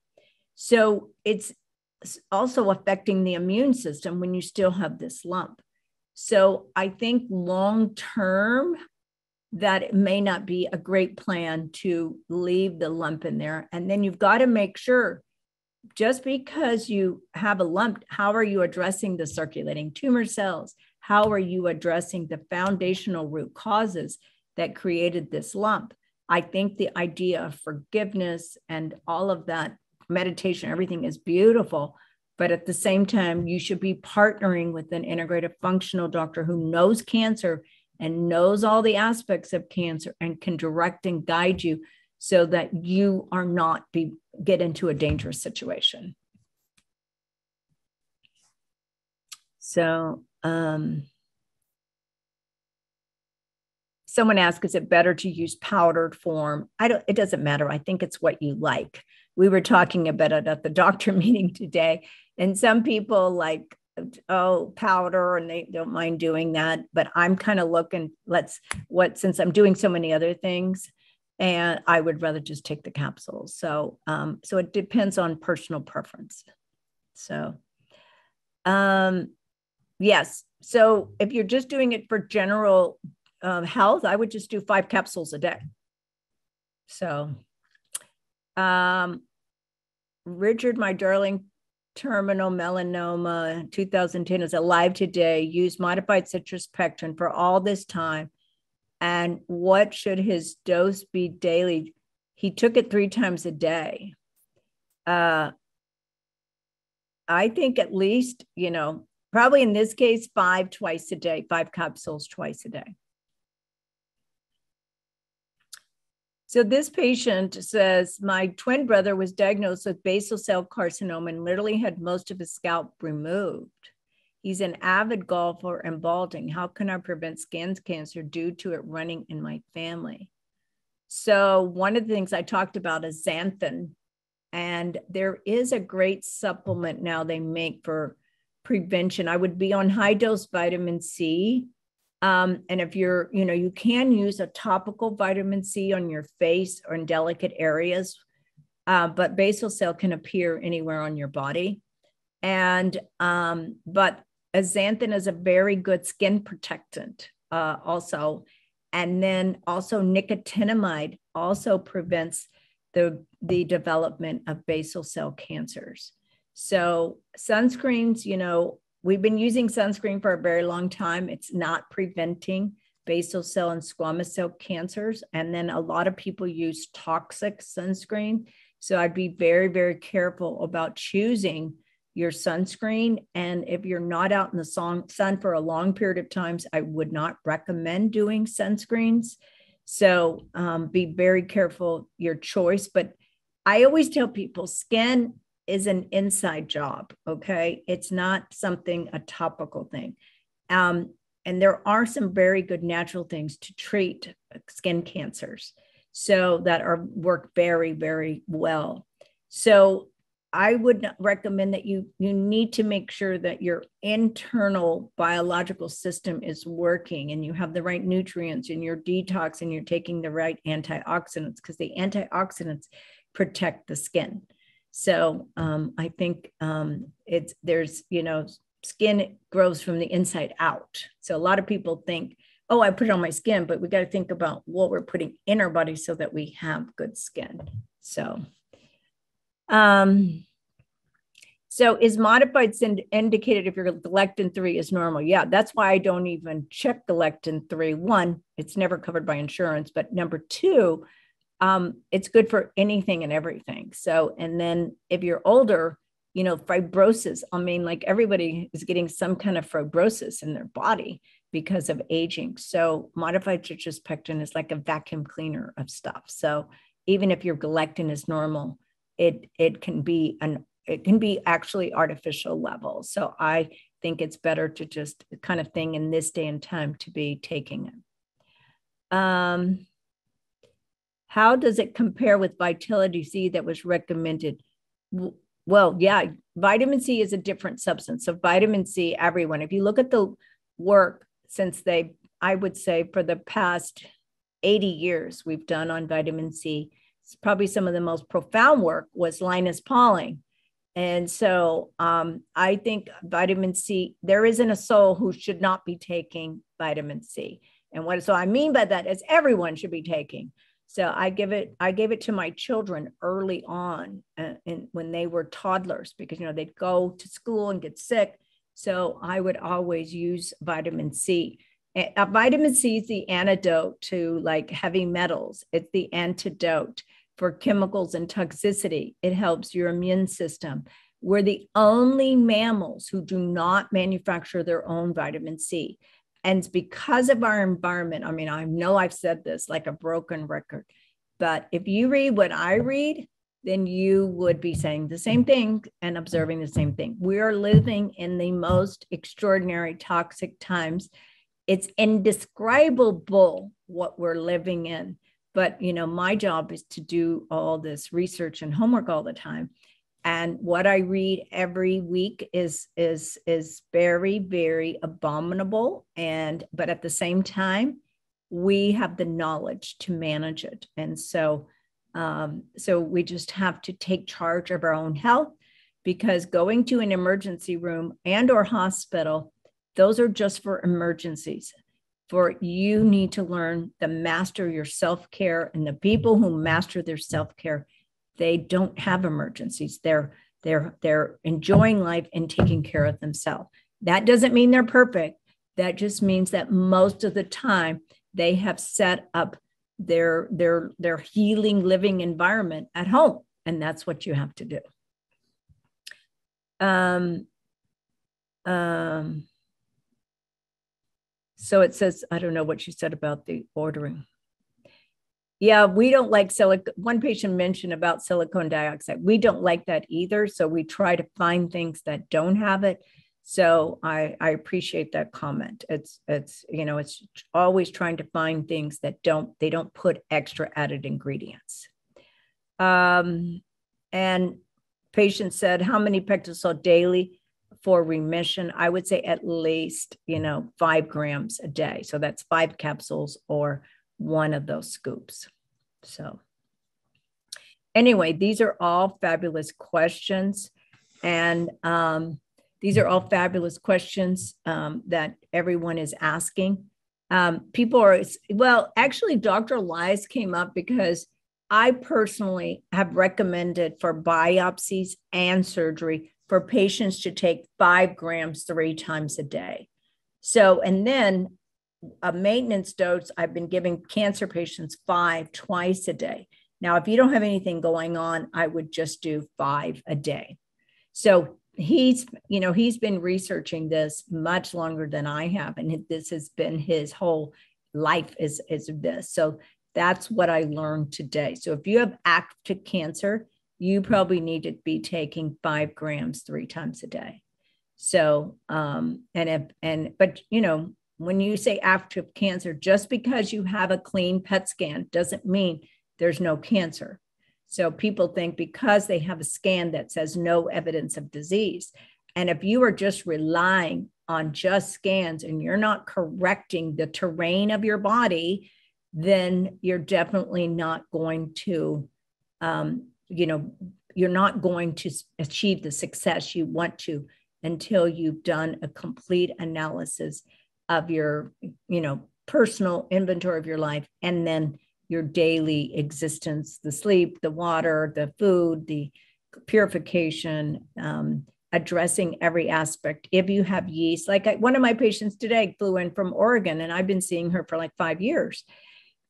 So it's also affecting the immune system when you still have this lump. So I think long term, that it may not be a great plan to leave the lump in there. And then you've got to make sure just because you have a lump, how are you addressing the circulating tumor cells? How are you addressing the foundational root causes that created this lump? I think the idea of forgiveness and all of that meditation, everything is beautiful. But at the same time, you should be partnering with an integrative functional doctor who knows cancer and knows all the aspects of cancer and can direct and guide you so that you are not be get into a dangerous situation. So um, someone asked, is it better to use powdered form? I don't, it doesn't matter. I think it's what you like we were talking about it at the [LAUGHS] doctor meeting today. And some people like, oh, powder, and they don't mind doing that. But I'm kind of looking, let's what, since I'm doing so many other things, and I would rather just take the capsules. So, um, so it depends on personal preference. So, um, yes. So if you're just doing it for general uh, health, I would just do five capsules a day. So um, Richard, my darling, terminal melanoma 2010 is alive today. Use modified citrus pectin for all this time And what should his dose be daily? He took it three times a day. Uh, I think at least, you know, probably in this case, five twice a day, five capsules twice a day. So this patient says, my twin brother was diagnosed with basal cell carcinoma and literally had most of his scalp removed. He's an avid golfer and balding. How can I prevent skin cancer due to it running in my family? So one of the things I talked about is xanthan. And there is a great supplement now they make for prevention. I would be on high dose vitamin C. Um, and if you're, you know, you can use a topical vitamin C on your face or in delicate areas, uh, but basal cell can appear anywhere on your body. And, um, but xanthan is a very good skin protectant uh, also. And then also nicotinamide also prevents the, the development of basal cell cancers. So sunscreens, you know, we've been using sunscreen for a very long time. It's not preventing basal cell and squamous cell cancers. And then a lot of people use toxic sunscreen. So I'd be very, very careful about choosing your sunscreen. And if you're not out in the sun, for a long period of times, I would not recommend doing sunscreens. So um, be very careful your choice. But I always tell people skin is an inside job. Okay. It's not something, a topical thing. Um, and there are some very good natural things to treat skin cancers. So that are work very, very well. So I would recommend that you you need to make sure that your internal biological system is working and you have the right nutrients and your detox and you're taking the right antioxidants because the antioxidants protect the skin. So um, I think um, it's there's you know skin grows from the inside out. So a lot of people think, oh, I put it on my skin, but we got to think about what we're putting in our body so that we have good skin. So. Um, so is modified indicated if your galectin 3 is normal? Yeah, that's why I don't even check galectin 3. One, it's never covered by insurance, but number two, um, it's good for anything and everything. So, and then if you're older, you know, fibrosis, I mean, like everybody is getting some kind of fibrosis in their body because of aging. So, modified citrus pectin is like a vacuum cleaner of stuff. So, even if your galectin is normal, it it can be an it can be actually artificial levels. So I think it's better to just kind of thing in this day and time to be taking it. Um, how does it compare with Vitality C that was recommended? Well, yeah, vitamin C is a different substance. So vitamin C, everyone, if you look at the work since they, I would say for the past 80 years we've done on vitamin C, it's probably some of the most profound work was Linus Pauling. And so um, I think vitamin C, there isn't a soul who should not be taking vitamin C. And what so I mean by that is everyone should be taking. So I give it, I gave it to my children early on, and when they were toddlers, because you know they'd go to school and get sick. So I would always use vitamin C. Vitamin C is the antidote to like heavy metals. It's the antidote for chemicals and toxicity. It helps your immune system. We're the only mammals who do not manufacture their own vitamin C. And because of our environment, I mean, I know I've said this like a broken record, but if you read what I read, then you would be saying the same thing and observing the same thing. We are living in the most extraordinary toxic times. It's indescribable what we're living in but you know my job is to do all this research and homework all the time and what i read every week is is is very very abominable. And but at the same time we have the knowledge to manage it. And so um, so we just have to take charge of our own health because going to an emergency room and or hospital those are just for emergencies. For you need to learn to master your self-care and the people who master their self-care they don't have emergencies. They're they're they're enjoying life and taking care of themselves. That doesn't mean they're perfect. That just means that most of the time they have set up their their their healing living environment at home and that's what you have to do. Um um so it says i don't know what you said about the ordering yeah we don't like silicon one patient mentioned about silicon dioxide we don't like that either so we try to find things that don't have it so I, I appreciate that comment. It's it's you know it's always trying to find things that don't they don't put extra added ingredients. Um, and patient said, how many PectaSol daily for remission? I would say at least you know five grams a day. So that's five capsules or one of those scoops. So anyway, these are all fabulous questions, and um, these are all fabulous questions um, that everyone is asking. Um, people are, well, actually, Dr. Eliaz came up because I personally have recommended for biopsies and surgery for patients to take five grams three times a day. So, and then a maintenance dose, I've been giving cancer patients five twice a day. Now, if you don't have anything going on, I would just do five a day. So he's you know he's been researching this much longer than i have and this has been his whole life is is this so that's what i learned today so if you have active cancer you probably need to be taking five grams three times a day so um and if and but you know when you say active cancer just because you have a clean pet scan doesn't mean there's no cancer so people think because they have a scan that says no evidence of disease. And if you are just relying on just scans and you're not correcting the terrain of your body, then you're definitely not going to, um, you know, you're not going to achieve the success you want to until you've done a complete analysis of your, you know, personal inventory of your life and then your daily existence the sleep, the water, the food, the purification, um, addressing every aspect. If you have yeast, like I, one of my patients today flew in from Oregon, and I've been seeing her for like five years.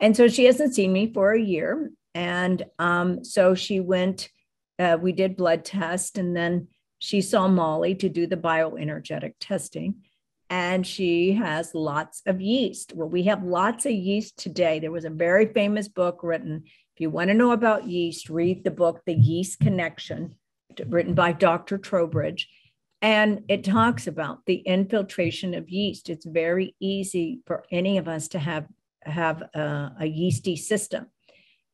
And so she hasn't seen me for a year. And um, so she went, uh, we did blood test, and then she saw Molly to do the bioenergetic testing and she has lots of yeast. Well, we have lots of yeast today. There was a very famous book written. If you want to know about yeast, read the book, The Yeast Connection, written by Dr. Trowbridge. And it talks about the infiltration of yeast. It's very easy for any of us to have, have a, a yeasty system.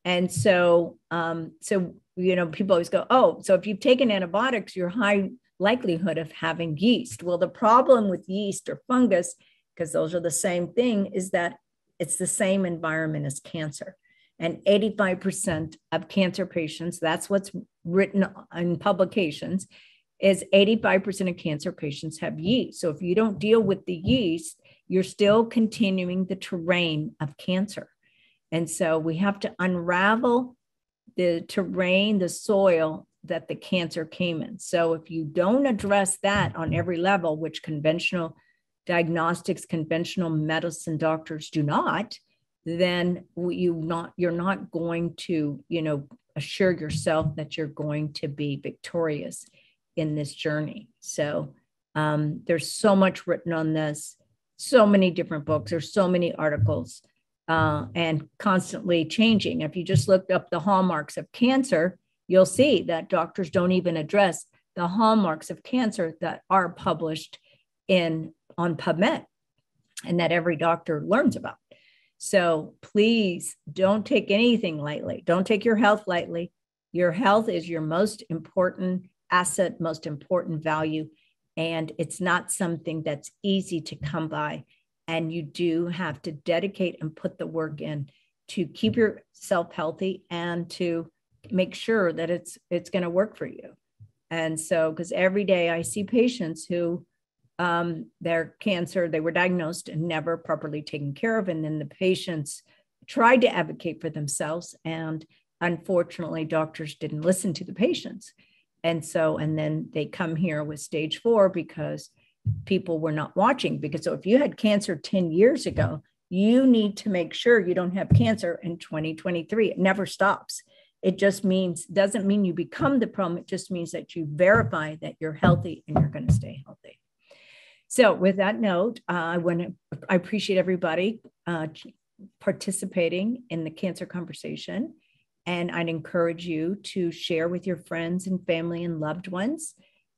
And so, um, so, you know, people always go, oh, so if you've taken antibiotics, you're high likelihood of having yeast. Well, the problem with yeast or fungus, because those are the same thing, is that it's the same environment as cancer. And 85% of cancer patients, that's what's written in publications, is 85% of cancer patients have yeast. So if you don't deal with the yeast, you're still continuing the terrain of cancer. And so we have to unravel the terrain, the soil that the cancer came in. So if you don't address that on every level, which conventional diagnostics, conventional medicine doctors do not, then you not you're not going to, you know, assure yourself that you're going to be victorious in this journey. So um, there's so much written on this, so many different books, there's so many articles, uh, and constantly changing. If you just looked up the hallmarks of cancer, you'll see that doctors don't even address the hallmarks of cancer that are published in on PubMed and that every doctor learns about. So please don't take anything lightly. Don't take your health lightly. Your health is your most important asset, most important value. And it's not something that's easy to come by. And you do have to dedicate and put the work in to keep yourself healthy and to make sure that it's it's going to work for you and so because every day i see patients who um, their cancer they were diagnosed and never properly taken care of and then the patients tried to advocate for themselves and unfortunately doctors didn't listen to the patients and so and then they come here with stage four because people were not watching because so if you had cancer 10 years ago You need to make sure you don't have cancer in 2023. It never stops. It just means, doesn't mean you become the problem. It just means that you verify that you're healthy and you're going to stay healthy. So, with that note, uh, I want to, I appreciate everybody uh, participating in the cancer conversation. And I'd encourage you to share with your friends and family and loved ones.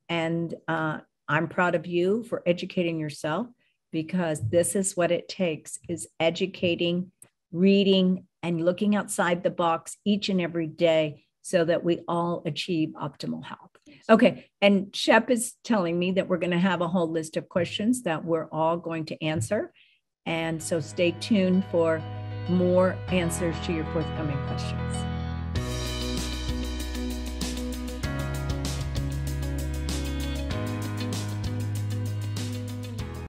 And uh, I'm proud of you for educating yourself because this is what it takes is educating, reading, and looking outside the box each and every day so that we all achieve optimal health. Okay, and Shep is telling me that we're going to have a whole list of questions that we're all going to answer. And so stay tuned for more answers to your forthcoming questions.